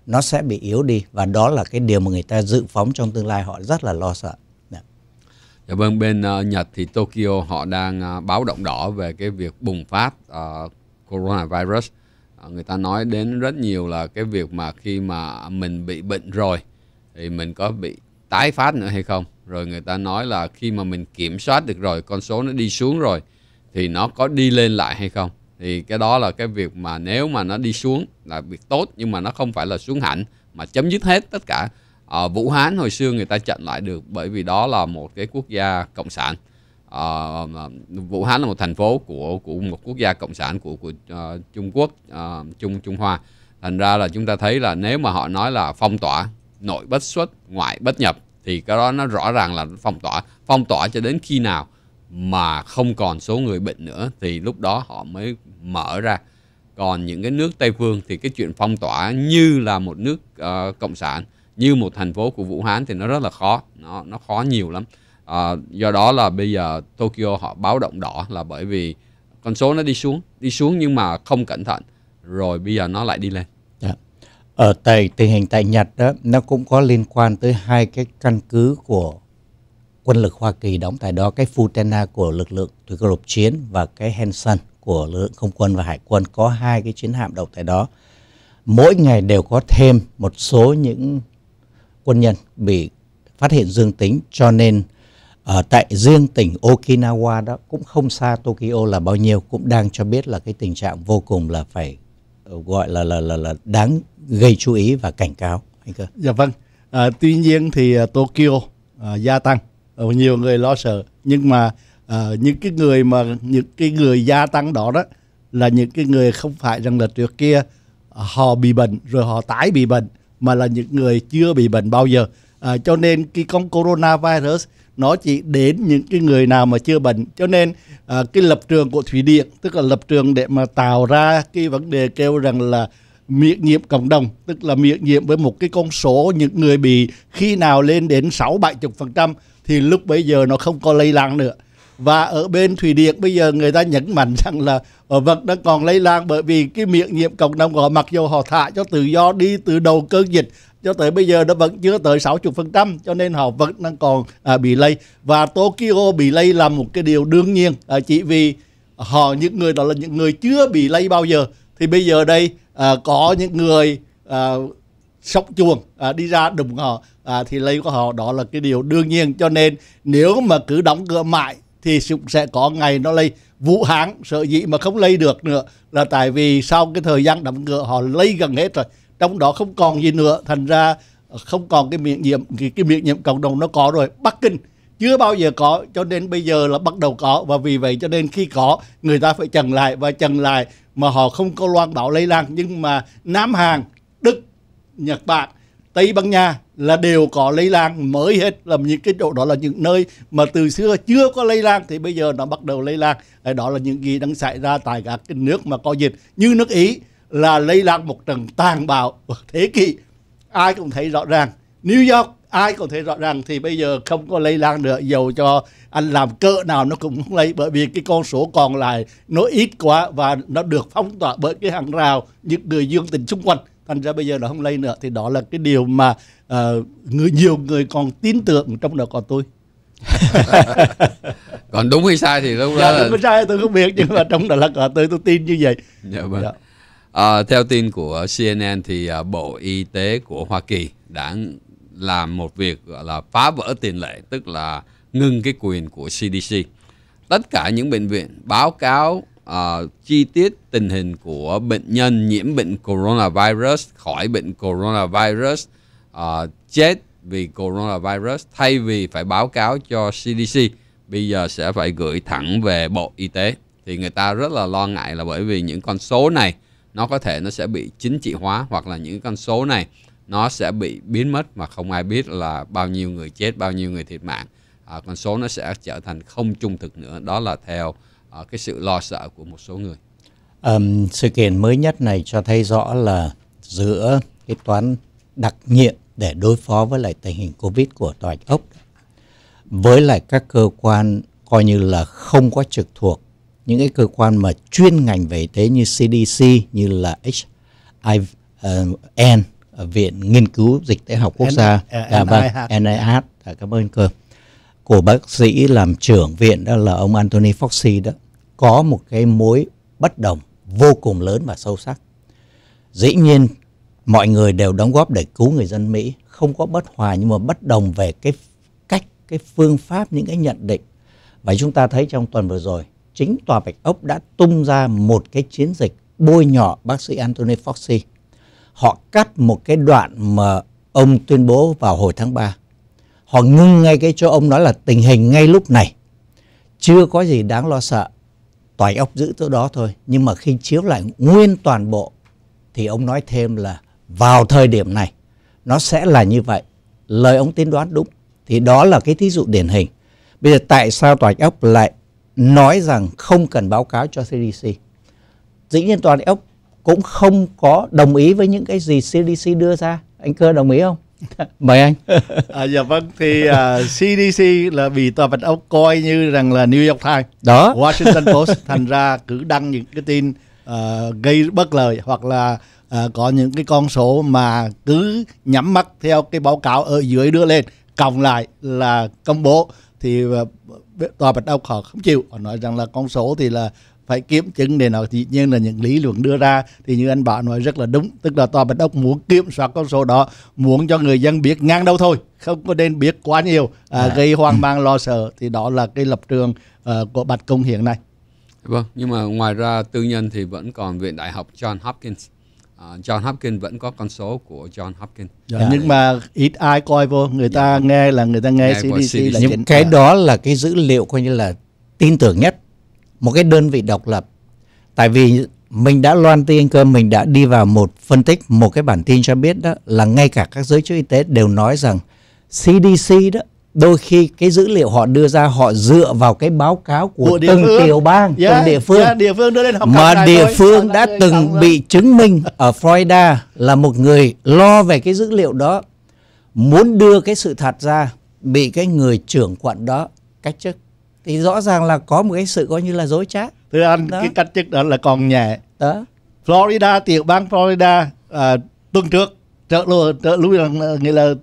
nó sẽ bị yếu đi và đó là cái điều mà người ta dự phóng trong tương lai họ rất là lo sợ.
Dạ, dạ vâng, bên uh, Nhật thì Tokyo họ đang uh, báo động đỏ về cái việc bùng phát uh, coronavirus Ờ, người ta nói đến rất nhiều là cái việc mà khi mà mình bị bệnh rồi thì mình có bị tái phát nữa hay không? Rồi người ta nói là khi mà mình kiểm soát được rồi, con số nó đi xuống rồi thì nó có đi lên lại hay không? Thì cái đó là cái việc mà nếu mà nó đi xuống là việc tốt, nhưng mà nó không phải là xuống hẳn, mà chấm dứt hết tất cả. Ở Vũ Hán hồi xưa người ta chặn lại được bởi vì đó là một cái quốc gia cộng sản uh, Vũ Hán là một thành phố của của một quốc gia cộng sản của của uh, Trung Quốc uh, Trung Trung Hoa. Thành ra là chúng ta thấy là nếu mà họ nói là phong tỏa nội bất xuất ngoại bất nhập thì cái đó nó rõ ràng là phong tỏa. Phong tỏa cho đến khi nào mà không còn số người bệnh nữa thì lúc đó họ mới mở ra. Còn những cái nước Tây phương thì cái chuyện phong tỏa như là một nước uh, cộng sản như một thành phố của Vũ Hán thì nó rất là khó. Nó nó khó nhiều lắm à, do đó là bây giờ Tokyo họ báo động đỏ là bởi vì con số nó đi xuống đi xuống nhưng mà không cẩn thận. Rồi bây giờ nó lại đi lên.
Dạ. Ở tại tình hình tại Nhật đó nó cũng có liên quan tới hai cái căn cứ của quân lực Hoa Kỳ đóng tại đó cái Futena của lực lượng thủy quân lục chiến và cái Henson của lực lượng không quân và hải quân có hai cái chiến hạm đậu tại đó. Mỗi ngày đều có thêm một số những quân nhân bị phát hiện dương tính cho nên ở tại riêng tỉnh Okinawa đó cũng không xa Tokyo là bao nhiêu cũng đang cho biết là cái tình trạng vô cùng là phải ờ, gọi là là là, là đáng gây chú ý và cảnh cáo anh cơ.
Dạ vâng. À, tuy nhiên thì Tokyo à, gia tăng nhiều người lo sợ nhưng mà à, những cái người mà những cái người gia tăng đó đó là những cái người không phải rằng là trước kia họ bị bệnh rồi họ tái bị bệnh mà là những người chưa bị bệnh bao giờ. À, cho nên cái con coronavirus nó chỉ đến những cái người nào mà chưa bệnh. Cho nên à, cái lập trường của thủy điện tức là lập trường để mà tạo ra cái vấn đề kêu rằng là miễn nhiễm cộng đồng tức là miễn nhiễm với một cái con số những người bị khi nào lên đến sáu bảy chục phần trăm thì lúc bây giờ nó không có lây lan nữa. Và ở bên thủy điện bây giờ người ta nhấn mạnh rằng là ờ, ở vật đang còn lây lan bởi vì cái miễn nhiễm cộng đồng họ mặc dù họ thả cho tự do đi từ đầu cơn dịch cho tới bây giờ nó vẫn chưa tới 60% cho nên họ vẫn đang còn à, bị lây. Và Tokyo bị lây là một cái điều đương nhiên à, chỉ vì họ những người đó là những người chưa bị lây bao giờ. Thì bây giờ đây à, có những người à, sóc chuồng à, đi ra đụng họ à, thì lây của họ đó là cái điều đương nhiên. Cho nên nếu mà cứ đóng cửa mãi thì cũng sẽ có ngày nó lây. Vũ Hán sợ dĩ mà không lây được nữa là tại vì sau cái thời gian đóng cửa họ lây gần hết rồi trong đó không còn gì nữa. Thành ra không còn cái miễn nhiễm cái, cái miễn nhiễm cộng đồng nó có rồi. Bắc Kinh chưa bao giờ có cho nên bây giờ là bắt đầu có. Và vì vậy cho nên khi có người ta phải chần lại. Và chần lại mà họ không có loan báo lây lan. Nhưng mà Nam Hàn Đức Nhật Bản Tây Ban Nha là đều có lây lan mới hết. Là những cái chỗ đó là những nơi mà từ xưa chưa có lây lan thì bây giờ nó bắt đầu lây lan. Đó là những gì đang xảy ra tại các cái nước mà có dịch. Như nước Ý là lây lan một trận tàn bạo thế kỷ. Ai cũng thấy rõ ràng. New York ai cũng thấy rõ ràng thì bây giờ không có lây lan nữa. Dầu cho anh làm cỡ nào nó cũng không lây bởi vì cái con số còn lại nó ít quá và nó được phong tỏa bởi cái hàng rào những người dương tình xung quanh. Thành ra bây giờ nó không lây nữa. Thì đó là cái điều mà uh, người nhiều người còn tin tưởng trong đó có tôi.
Còn đúng hay sai thì lúc
dạ,
đó
đúng hay sai tôi không biết nhưng mà trong đó là có tôi. Tôi tin như vậy.
Dạ, vâng. dạ. À, theo tin của CNN thì à, Bộ Y tế của Hoa Kỳ đã làm một việc gọi là phá vỡ tiền lệ tức là ngưng cái quyền của CDC tất cả những bệnh viện báo cáo à, chi tiết tình hình của bệnh nhân nhiễm bệnh coronavirus khỏi bệnh coronavirus à, chết vì coronavirus thay vì phải báo cáo cho CDC bây giờ sẽ phải gửi thẳng về Bộ Y tế. Thì người ta rất là lo ngại là bởi vì những con số này nó có thể nó sẽ bị chính trị hóa hoặc là những con số này nó sẽ bị biến mất mà không ai biết là bao nhiêu người chết bao nhiêu người thiệt mạng. À, con số nó sẽ trở thành không trung thực nữa. Đó là theo à, cái sự lo sợ của một số người.
Um, sự kiện mới nhất này cho thấy rõ là giữa cái toán đặc nhiệm để đối phó với lại tình hình covid của tòa ốc với lại các cơ quan coi như là không có trực thuộc những cái cơ quan mà chuyên ngành về y tế như CDC như là HIVN Viện Nghiên cứu Dịch tễ học Quốc gia à, vâng, NIH à, cảm ơn cơ của bác sĩ làm trưởng viện đó là ông Anthony Fauci đó có một cái mối bất đồng vô cùng lớn và sâu sắc. Dĩ nhiên mọi người đều đóng góp để cứu người dân Mỹ, không có bất hòa nhưng mà bất đồng về cái cách, cái phương pháp, những cái nhận định. Và chúng ta thấy trong tuần vừa rồi, chính Tòa Bạch Ốc đã tung ra một cái chiến dịch bôi nhọ bác sĩ Anthony Fauci họ cắt một cái đoạn mà ông tuyên bố vào hồi tháng 3. Họ ngưng ngay cái chỗ ông nói là tình hình ngay lúc này chưa có gì đáng lo sợ. Tòa ốc giữ chỗ đó thôi. Nhưng mà khi chiếu lại nguyên toàn bộ thì ông nói thêm là vào thời điểm này, nó sẽ là như vậy. Lời ông tiên đoán đúng. Thì đó là cái thí dụ điển hình. Bây giờ tại sao tòa ốc lại nói rằng không cần báo cáo cho CDC? Dĩ nhiên tòa ốc cũng không có đồng ý với những cái gì CDC đưa ra. Anh cơ đồng ý không? Mời anh.
À, dạ vâng thì uh, à, CDC là bị tòa bạch ốc coi như rằng là New York Times
đó.
Washington Post thành ra cứ đăng những cái tin uh, gây bất lợi hoặc là uh, có những cái con số mà cứ nhắm mắt theo cái báo cáo ở dưới đưa lên. Cộng lại là công bố thì uh, tòa bạch ốc họ không chịu. Họ nói rằng là con số thì là phải kiểm chứng để nó dĩ nhiên là những lý luận đưa ra. Thì như anh bảo nói rất là đúng tức là tòa bạch ốc muốn kiểm soát con số đó muốn cho người dân biết ngang đâu thôi không có nên biết quá nhiều à, à. gây hoang mang lo sợ. Thì đó là cái lập trường uh, của bạch công hiện nay.
Vâng nhưng mà ngoài ra tư nhân thì vẫn còn viện đại học John Hopkins Uh, John Hopkins vẫn có con số của John Hopkins.
Dạ, yeah. Nhưng mà ít ai coi vô, người ta yeah. nghe là người ta nghe, nghe CDC, CDC là
những cái đó là cái dữ liệu coi như là tin tưởng nhất một cái đơn vị độc lập tại vì mình đã loan tin cơ mình đã đi vào một phân tích một cái bản tin cho biết đó là ngay cả các giới chức y tế đều nói rằng CDC đó đôi khi cái dữ liệu họ đưa ra họ dựa vào cái báo cáo của, của từng phương. tiểu bang yeah, từng địa phương
yeah, địa phương đưa lên
mà địa thôi. phương đã từng bị chứng minh ở Florida là một người lo về cái dữ liệu đó muốn đưa cái sự thật ra bị cái người trưởng quận đó cách chức thì rõ ràng là có một cái sự coi như là dối trá
thưa anh đó. cái cách chức đó là còn nhẹ đó Florida tiểu bang Florida à, tuần trước trợ lui trợ lui là nghĩa là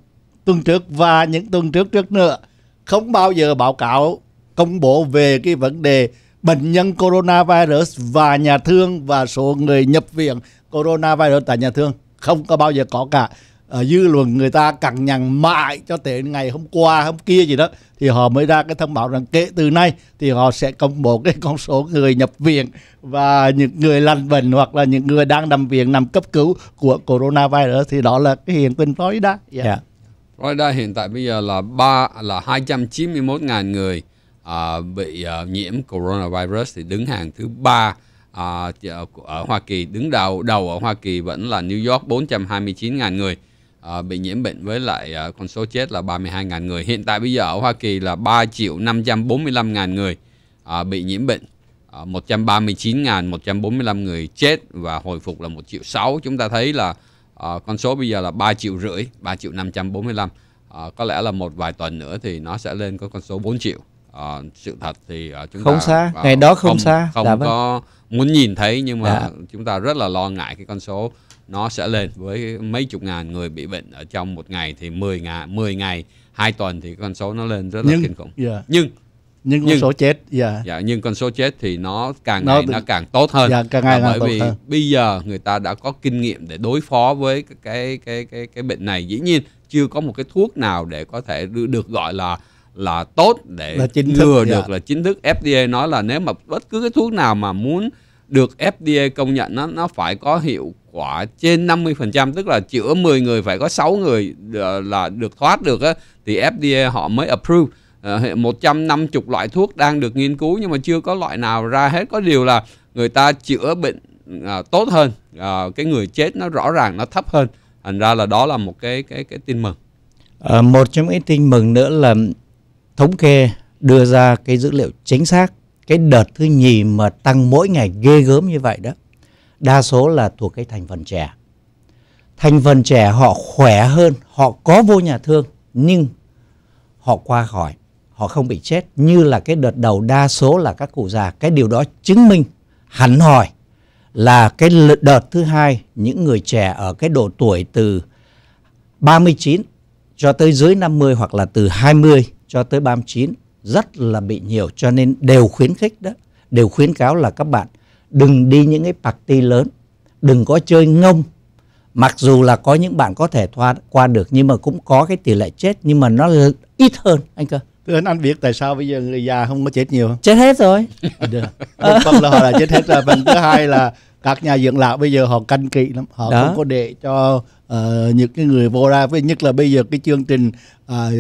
tuần trước và những tuần trước trước nữa không bao giờ báo cáo công bố về cái vấn đề bệnh nhân coronavirus và nhà thương và số người nhập viện coronavirus tại nhà thương không có bao giờ có cả uh, dư luận người ta cằn nhằn mãi cho tới ngày hôm qua hôm kia gì đó thì họ mới ra cái thông báo rằng kể từ nay thì họ sẽ công bố cái con số người nhập viện và những người lành bệnh hoặc là những người đang nằm viện nằm cấp cứu của coronavirus thì đó là cái hiện tình Florida. Yeah.
Dạ.
Florida hiện tại bây giờ là ba là 291.000 người à, bị à, nhiễm coronavirus. Thì đứng hàng thứ ba à, ở Hoa Kỳ đứng đầu đầu ở Hoa Kỳ vẫn là New York 429.000 người à, bị nhiễm bệnh với lại à, con số chết là 32.000 người. Hiện tại bây giờ ở Hoa Kỳ là 3 triệu 545.000 người à, bị nhiễm bệnh à, 139.145 người chết và hồi phục là 1 triệu 6 chúng ta thấy là à, con số bây giờ là 3 triệu rưỡi 3 triệu 545 à, có lẽ là một vài tuần nữa thì nó sẽ lên có con số 4 triệu à, sự thật thì à, chúng
không
ta
xa
à,
ngày đó không,
không
xa
không
dạ vâng.
có muốn nhìn thấy nhưng mà
Dạ.
chúng ta rất là lo ngại cái con số nó sẽ lên với mấy chục ngàn người bị bệnh ở trong một ngày thì 10 ngày 10 ngày hai tuần thì con số nó lên rất là
Nhưng
kinh khủng
yeah.
nhưng
nhưng con
Nhưng-
số chết dạ.
Dạ nhưng con số chết thì nó càng
Nó
ngày nó càng tốt hơn.
Dạ, càng ngày
Và
càng
bởi
tốt
vì
hơn.
bây giờ người ta đã có kinh nghiệm để đối phó với cái cái cái cái, cái bệnh này. Dĩ nhiên chưa có một cái thuốc nào để có thể được, gọi là là tốt để
Là chính thức,
lừa
dạ.
được là chính thức. FDA nói là nếu mà bất cứ cái thuốc nào mà muốn được FDA công nhận nó nó phải có hiệu quả trên 50% tức là chữa 10 người phải có 6 người ờ, là được thoát được á thì FDA họ mới approve Ờ, 150 loại thuốc đang được nghiên cứu nhưng mà chưa có loại nào ra hết. Có điều là người ta chữa bệnh à, tốt hơn. À, cái người chết nó rõ ràng nó thấp hơn. Thành ra là đó là một cái cái cái tin mừng.
À, một trong những tin mừng nữa là thống kê đưa ra cái dữ liệu chính xác cái đợt thứ nhì mà tăng mỗi ngày ghê gớm như vậy đó đa số là thuộc cái thành phần trẻ. Thành phần trẻ họ khỏe hơn họ có vô nhà thương nhưng họ qua khỏi họ không bị chết như là cái đợt đầu đa số là các cụ già cái điều đó chứng minh hẳn hỏi là cái đợt thứ hai những người trẻ ở cái độ tuổi từ 39 cho tới dưới 50 hoặc là từ 20 cho tới 39 rất là bị nhiều cho nên đều khuyến khích đó, đều khuyến cáo là các bạn đừng đi những cái party lớn, đừng có chơi ngông. Mặc dù là có những bạn có thể thoát qua được nhưng mà cũng có cái tỷ lệ chết nhưng mà nó ít hơn anh cơ.
Thưa anh, anh biết tại sao bây giờ người già không có chết nhiều?
Chết hết rồi.
Được. một phần là họ đã chết hết rồi phần thứ hai là các nhà dưỡng lão bây giờ họ canh kỵ lắm họ
Đó.
không có để cho ờ, những cái người vô ra với nhất là bây giờ cái chương trình à,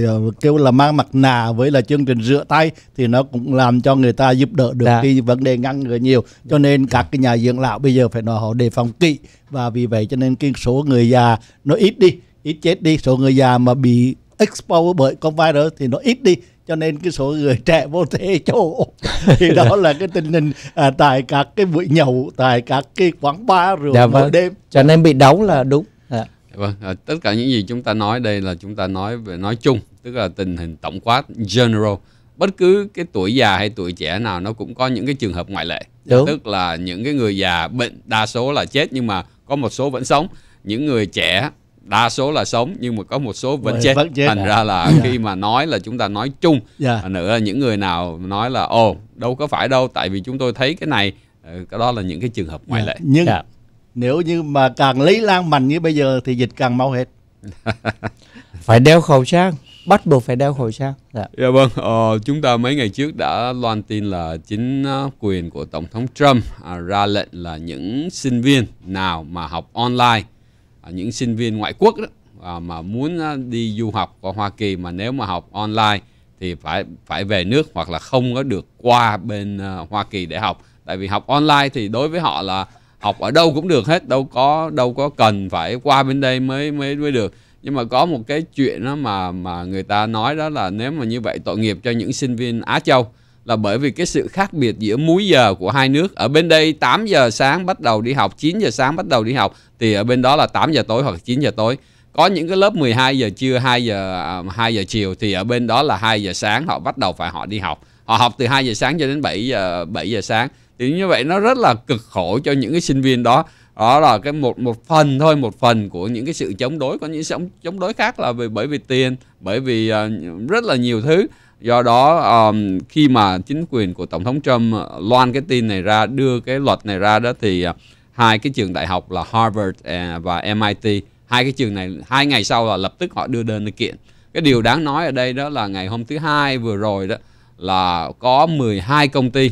kêu là mang mặt nạ với là chương trình rửa tay thì nó cũng làm cho người ta giúp đỡ được
Dạ.
cái vấn đề ngăn ngừa nhiều cho nên các cái nhà dưỡng lão bây giờ phải nói họ đề phòng kỹ và vì vậy cho nên cái số người già nó ít đi ít chết đi số người già mà bị expose bởi con virus thì nó ít đi cho nên cái số người trẻ vô thế chỗ thì đó là cái tình hình à, tại các cái buổi nhậu tại các cái quán bar rượu
Dạ vâng.
đêm
Cho nên bị đóng là đúng. Dạ.
vâng à, tất cả những gì chúng ta nói đây là chúng ta nói về nói chung tức là tình hình tổng quát general bất cứ cái tuổi già hay tuổi trẻ nào nó cũng có những cái trường hợp ngoại lệ
Đúng.
tức là những cái người già bệnh đa số là chết nhưng mà có một số vẫn sống những người trẻ đa số là sống nhưng mà có một số vẫn
Vẫn-
chết
vẫn chết.
thành ra là
Dạ.
khi mà nói là chúng ta nói chung
Dạ.
Và nữa là những người nào nói là ồ đâu có phải đâu tại vì chúng tôi thấy cái này ờ, cái đó là những cái trường hợp ngoại
Dạ.
lệ
nhưng
Dạ.
nếu như mà càng lấy lan mạnh như bây giờ thì dịch càng mau hết
Phải đeo khẩu trang, bắt buộc phải đeo khẩu trang. Dạ.
Dạ vâng, ờ, chúng ta mấy ngày trước đã loan tin là chính ờ, quyền của Tổng thống Trump à, ra lệnh là những sinh viên nào mà học online, à, À, những sinh viên ngoại quốc đó, à, mà muốn à, đi du học qua Hoa Kỳ mà nếu mà học online thì phải phải về nước hoặc là không có được qua bên à, Hoa Kỳ để học. Tại vì học online thì đối với họ là học ở đâu cũng được hết, đâu có đâu có cần phải qua bên đây mới mới mới được nhưng mà có một cái chuyện đó mà mà người ta nói đó là nếu mà như vậy tội nghiệp cho những sinh viên Á Châu là bởi vì cái sự khác biệt giữa múi giờ của hai nước. Ở bên đây 8 giờ sáng bắt đầu đi học 9 giờ sáng bắt đầu đi học thì ở bên đó là 8 giờ tối hoặc 9 giờ tối. Có những cái lớp 12 giờ trưa 2 giờ à, 2 giờ chiều thì ở bên đó là 2 giờ sáng họ bắt đầu phải họ đi học. Họ học từ 2 giờ sáng cho đến 7 giờ 7 giờ sáng. Thì như vậy nó rất là cực khổ cho những cái sinh viên đó. Đó là cái một một phần thôi một phần của những cái sự chống đối. Có những sự chống đối khác là vì bởi vì tiền bởi vì uh, rất là nhiều thứ do đó um, khi mà chính quyền của tổng thống Trump uh, loan cái tin này ra đưa cái luật này ra đó thì uh, hai cái trường đại học là Harvard à, và MIT hai cái trường này hai ngày sau là lập tức họ đưa đơn kiện. Cái điều đáng nói ở đây đó là ngày hôm thứ hai vừa rồi đó là có 12 công ty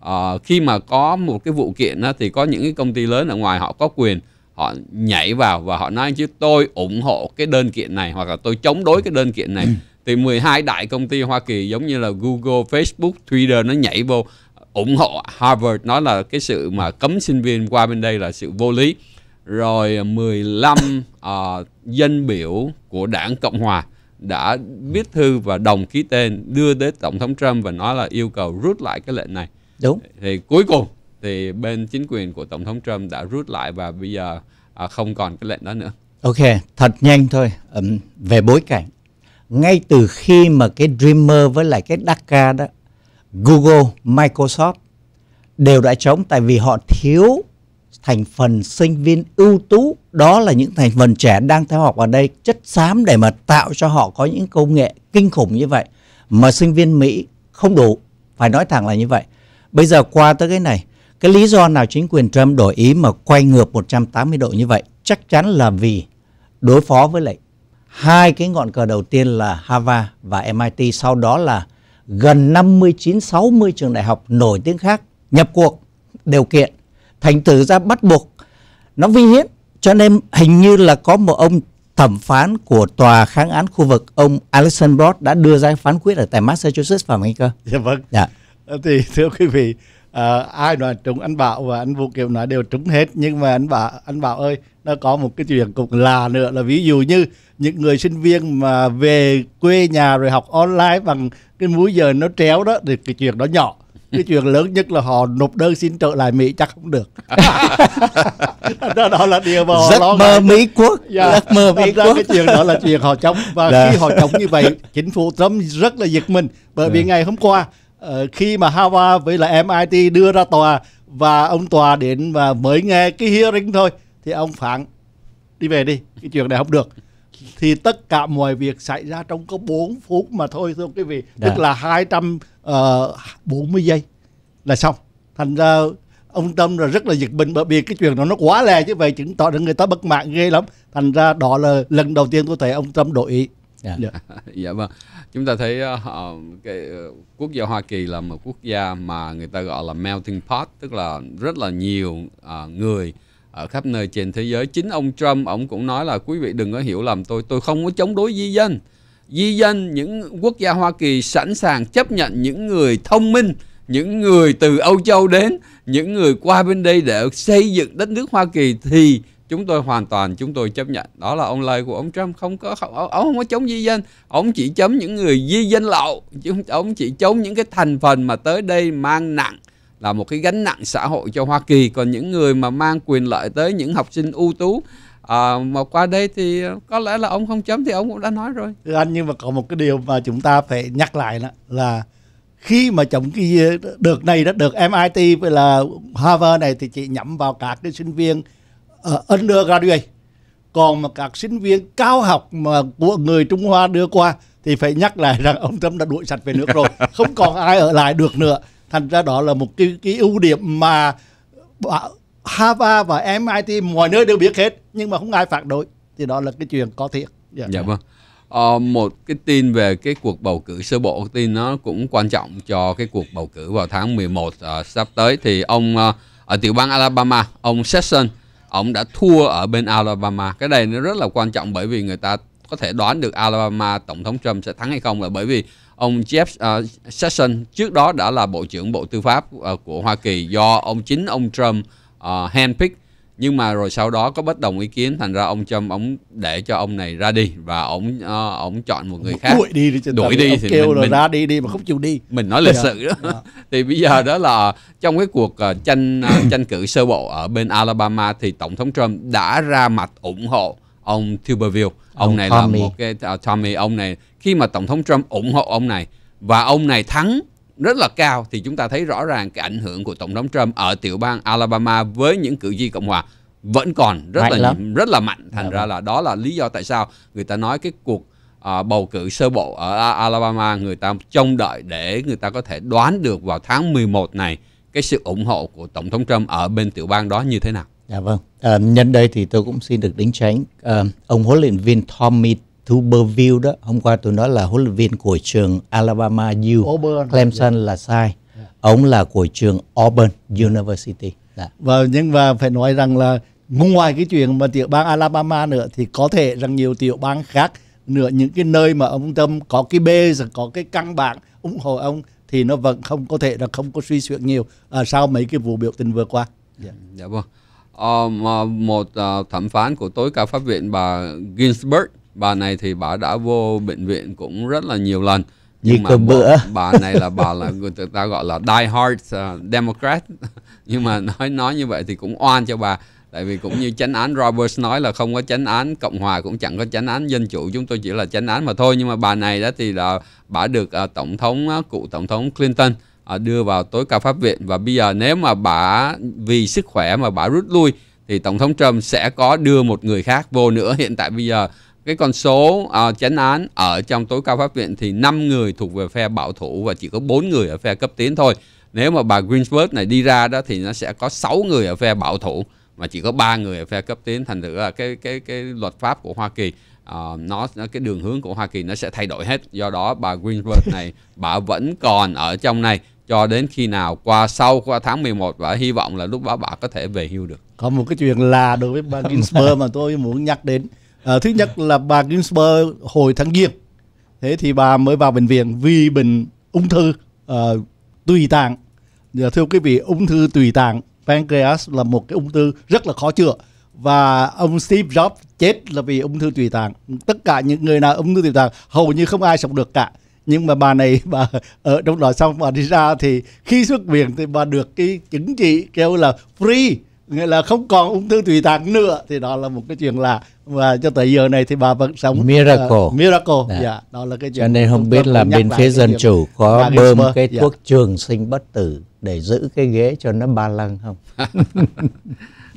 uh, khi mà có một cái vụ kiện đó, thì có những cái công ty lớn ở ngoài họ có quyền họ nhảy vào và họ nói chứ tôi ủng hộ cái đơn kiện này hoặc là tôi chống đối cái đơn kiện này. Ừ thì 12 đại công ty Hoa Kỳ giống như là Google, Facebook, Twitter nó nhảy vô ủng hộ Harvard nói là cái sự mà cấm sinh viên qua bên đây là sự vô lý rồi 15 uh, dân biểu của đảng Cộng Hòa đã viết thư và đồng ký tên đưa đến Tổng thống Trump và nói là yêu cầu rút lại cái lệnh này.
Đúng.
Thì cuối cùng thì bên chính quyền của Tổng thống Trump đã rút lại và bây giờ à, không còn cái lệnh đó nữa.
Ok, thật nhanh thôi. Um, về bối cảnh. Ngay từ khi mà cái Dreamer với lại cái DACA đó, Google, Microsoft đều đã chống tại vì họ thiếu thành phần sinh viên ưu tú. Đó là những thành phần trẻ đang theo học ở đây chất xám để mà tạo cho họ có những công nghệ kinh khủng như vậy mà sinh viên Mỹ không đủ. Phải nói thẳng là như vậy. Bây giờ qua tới cái này cái lý do nào chính quyền Trump đổi ý mà quay ngược 180 độ như vậy? Chắc chắn là vì đối phó với lại hai cái ngọn cờ đầu tiên là Harvard và MIT sau đó là gần 59 60 trường đại học nổi tiếng khác nhập cuộc điều kiện thành thử ra bắt buộc nó vi hiến cho nên hình như là có một ông thẩm phán của tòa kháng án khu vực ông Alexander Broad đã đưa ra phán quyết ở tại Massachusetts phải không cơ?
Dạ vâng.
Dạ.
Thì thưa quý vị, à, ai nói trúng anh Bảo và anh Vũ Kiều nói đều trúng hết nhưng mà anh Bảo anh Bảo ơi nó có một cái chuyện cũng là nữa là ví dụ như những người sinh viên mà về quê nhà rồi học online bằng cái múi giờ nó tréo đó thì cái chuyện đó nhỏ cái chuyện lớn nhất là họ nộp đơn xin trở lại Mỹ chắc không được đó, đó là điều mà họ
Giấc
lo
mơ. Mỹ quốc,
Dạ.
giấc mơ Mỹ
Thành
quốc.
cái chuyện đó là chuyện họ chống và
Dạ.
khi họ chống như vậy chính phủ Trump rất là giật mình bởi vì ngày hôm qua ờ, khi mà Harvard với lại MIT đưa ra tòa và ông tòa đến và mới nghe cái hearing thôi thì ông phán đi về đi cái chuyện này không được. Thì tất cả mọi việc xảy ra trong có 4 phút mà thôi thưa quý vị.
Dạ.
tức là 240 giây là xong. Thành ra ông Tâm là rất là giật mình bởi vì cái chuyện đó nó quá lè như vậy chứng tỏ là người ta bất mãn ghê lắm. Thành ra đó là lần đầu tiên tôi thấy ông Tâm đổi ý
Dạ.
Dạ.
dạ vâng chúng ta thấy họ- cái ờ, quốc gia Hoa Kỳ là một quốc gia mà người ta gọi là melting pot tức là rất là nhiều ờ, người ở khắp nơi trên thế giới chính ông Trump ông cũng nói là quý vị đừng có hiểu lầm tôi tôi không có chống đối di dân di dân những quốc gia Hoa Kỳ sẵn sàng chấp nhận những người thông minh những người từ Âu Châu đến những người qua bên đây để xây dựng đất nước Hoa Kỳ thì chúng tôi hoàn toàn chúng tôi chấp nhận. Đó là ông lời của ông Trump không có không, ông không có chống di dân. Ông chỉ chấm những người di dân lậu. Chúng ông chỉ chống những cái thành phần mà tới đây mang nặng là một cái gánh nặng xã hội cho Hoa Kỳ. Còn những người mà mang quyền lợi tới những học sinh ưu tú à, mà qua đây thì có lẽ là ông không chấm thì ông cũng đã nói rồi.
Thưa anh nhưng mà còn một cái điều mà chúng ta phải nhắc lại đó là khi mà chống cái đợt này đó đợt MIT với là Harvard này thì chỉ nhắm vào các cái sinh viên uh, undergraduate. Còn mà các sinh viên cao học mà của người Trung Hoa đưa qua thì phải nhắc lại rằng ông Trump đã đuổi sạch về nước rồi. Không còn ai ở lại được nữa. Thành ra đó là một cái cái ưu điểm mà Harvard và MIT mọi nơi đều biết hết nhưng mà không ai phản đối. Thì đó là cái chuyện có thiệt. Dạ.
Dạ vâng. Ờ, một cái tin về cái cuộc bầu cử sơ bộ tin nó cũng quan trọng cho cái cuộc bầu cử vào tháng 11 ờ, sắp tới. Thì ông ờ, ở tiểu bang Alabama ông Sessions ông đã thua ở bên Alabama. Cái này nó rất là quan trọng bởi vì người ta có thể đoán được Alabama tổng thống Trump sẽ thắng hay không là bởi vì ông Jeff uh, Sessions trước đó đã là bộ trưởng bộ tư pháp uh, của Hoa Kỳ do ông chính ông Trump uh, handpick nhưng mà rồi sau đó có bất đồng ý kiến thành ra ông Trump ông để cho ông này ra đi và ông ờ, ông chọn một người khác.
đuổi đi đi
Đuổi đi thì
kêu
mình- mình-
ra đi đi mà không chịu đi.
mình nói lịch
Dạ.
sự đó. Thì bây giờ đó là trong cái cuộc ờ, tranh ờ, tranh cử sơ bộ ở bên Alabama thì tổng thống Trump đã ra mặt ủng hộ ông Tuberville. Ông,
Ông
này
Tommy.
là một cái ờ, Tommy ông này khi mà tổng thống Trump ủng hộ ông này và ông này thắng rất là cao thì chúng ta thấy rõ ràng cái ảnh hưởng của tổng thống Trump ở tiểu bang Alabama với những cử tri cộng hòa vẫn còn rất
Mạnh
là
lắm.
rất là mạnh thành
Dạ
ra là đó là lý do tại sao người ta nói cái cuộc à, bầu cử sơ bộ ở Alabama người ta trông đợi để người ta có thể đoán được vào tháng 11 này cái sự ủng hộ của tổng thống Trump ở bên tiểu bang đó như thế nào
Dạ vâng. À, nhân đây thì tôi cũng xin được đính tránh à, ông huấn luyện viên Tommy Tuberville đó hôm qua tôi nói là huấn luyện viên của trường Alabama U
Auburn.
Clemson là sai. Ông là của trường Auburn University. Dạ.
và nhưng mà phải nói rằng là ngoài cái chuyện mà tiểu bang Alabama nữa thì có thể rằng nhiều tiểu bang khác nữa những cái nơi mà ông Tâm có cái base có cái căn bản ủng hộ ông thì nó vẫn không có thể là không có suy xuyển nhiều à, sau mấy cái vụ biểu tình vừa qua. Dạ.
Dạ vâng. Mà một ờ, thẩm phán của tối cao pháp viện bà Ginsburg, bà này thì bà đã vô bệnh viện cũng rất là nhiều lần.
Như
mà
cơm
bà-
bữa.
bà này là bà là người ta gọi là die hard ờ, Democrat. Nhưng mà nói nói như vậy thì cũng oan cho bà. Tại vì cũng như chánh án Roberts nói là không có chánh án Cộng hòa cũng chẳng có chánh án Dân chủ chúng tôi chỉ là chánh án mà thôi nhưng mà bà này đó thì là bà được ờ, tổng thống ờ, cựu tổng thống Clinton ờ, đưa vào tối cao pháp viện và bây giờ nếu mà bà vì sức khỏe mà bà rút lui thì tổng thống Trump sẽ có đưa một người khác vô nữa hiện tại bây giờ cái con số uh, chánh án ở trong tối cao pháp viện thì 5 người thuộc về phe bảo thủ và chỉ có 4 người ở phe cấp tiến thôi. Nếu mà bà Greensburg này đi ra đó thì nó sẽ có 6 người ở phe bảo thủ mà chỉ có ba người ở phe cấp tiến. Thành thử là cái cái cái luật pháp của Hoa Kỳ uh, nó nó- cái đường hướng của Hoa Kỳ nó sẽ thay đổi hết. Do đó bà Greensburg này bà vẫn còn ở trong này cho đến khi nào qua sau qua tháng 11 và hy vọng là lúc đó bà có thể về hưu được.
Có một cái chuyện là đối với bà Ginsburg mà tôi muốn nhắc đến. À, thứ nhất là bà Ginsburg hồi tháng giêng thế thì bà mới vào bệnh viện vì bệnh ung thư ờ, tùy tạng. Giờ thưa quý vị, ung thư tùy tạng pancreas là một cái ung thư rất là khó chữa và ông Steve Jobs chết là vì ung thư tùy tạng. Tất cả những người nào ung thư tùy tạng hầu như không ai sống được cả. Nhưng mà bà này bà ở trong đó xong bà đi ra thì khi xuất viện thì bà được cái chứng chỉ kêu là free nghĩa là không còn ung thư tùy tạng nữa thì đó là một cái chuyện lạ và cho tới giờ này thì bà vẫn sống
Miracle.
ờ, miracle
Dạ.
dạ đó là cái chuyện
Cho nên không biết là bên phía dân chủ có bơm cái
Dạ.
thuốc trường sinh bất tử để giữ cái ghế cho nó ba lăng không?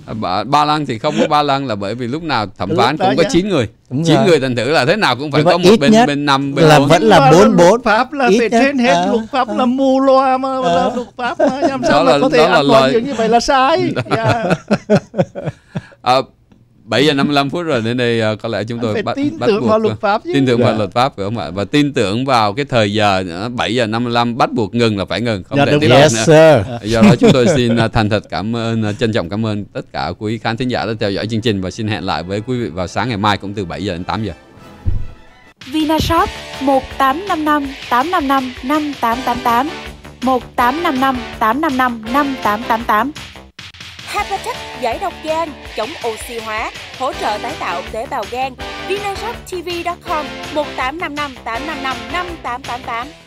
À, ba, ba lăng thì không có ba lăng là bởi vì lúc nào thẩm
Lúc
phán
đó
cũng có. 9 người
Đúng
9
rồi.
người thành thử là thế nào cũng phải có một bên bên năm bên
là
bốn.
vẫn là bốn bốn.
pháp là
Ít
phải trên hết
à,
luật pháp
à.
là mù loa mà là
À.
luật pháp mà làm
Đó
sao
là-
mà có thể
đó là
ăn chuyện như vậy là sai Dạ.
À, 7 giờ 55 phút rồi nên đây à, có lẽ chúng tôi bắt
tin
bắt
tưởng
buộc
vào luật pháp chứ.
tin tưởng vào
Dạ.
luật pháp phải không ạ và tin tưởng vào cái thời giờ nữa 7 giờ 55 bắt buộc ngừng là phải ngừng không
Dạ,
thể
đúng
tiếp
rồi.
tục
Yes
nữa.
sir.
do đó chúng tôi xin à, thành thật cảm ơn à, trân trọng cảm ơn tất cả quý khán thính giả đã theo dõi chương trình và xin hẹn lại với quý vị vào sáng ngày mai cũng từ 7 giờ đến 8 giờ
Vinashop 1855 855 5888 1855 855 5888
Hapatech giải độc gan, chống oxy hóa, hỗ trợ tái tạo tế bào gan. Vinashoptv.com 1855 855 5888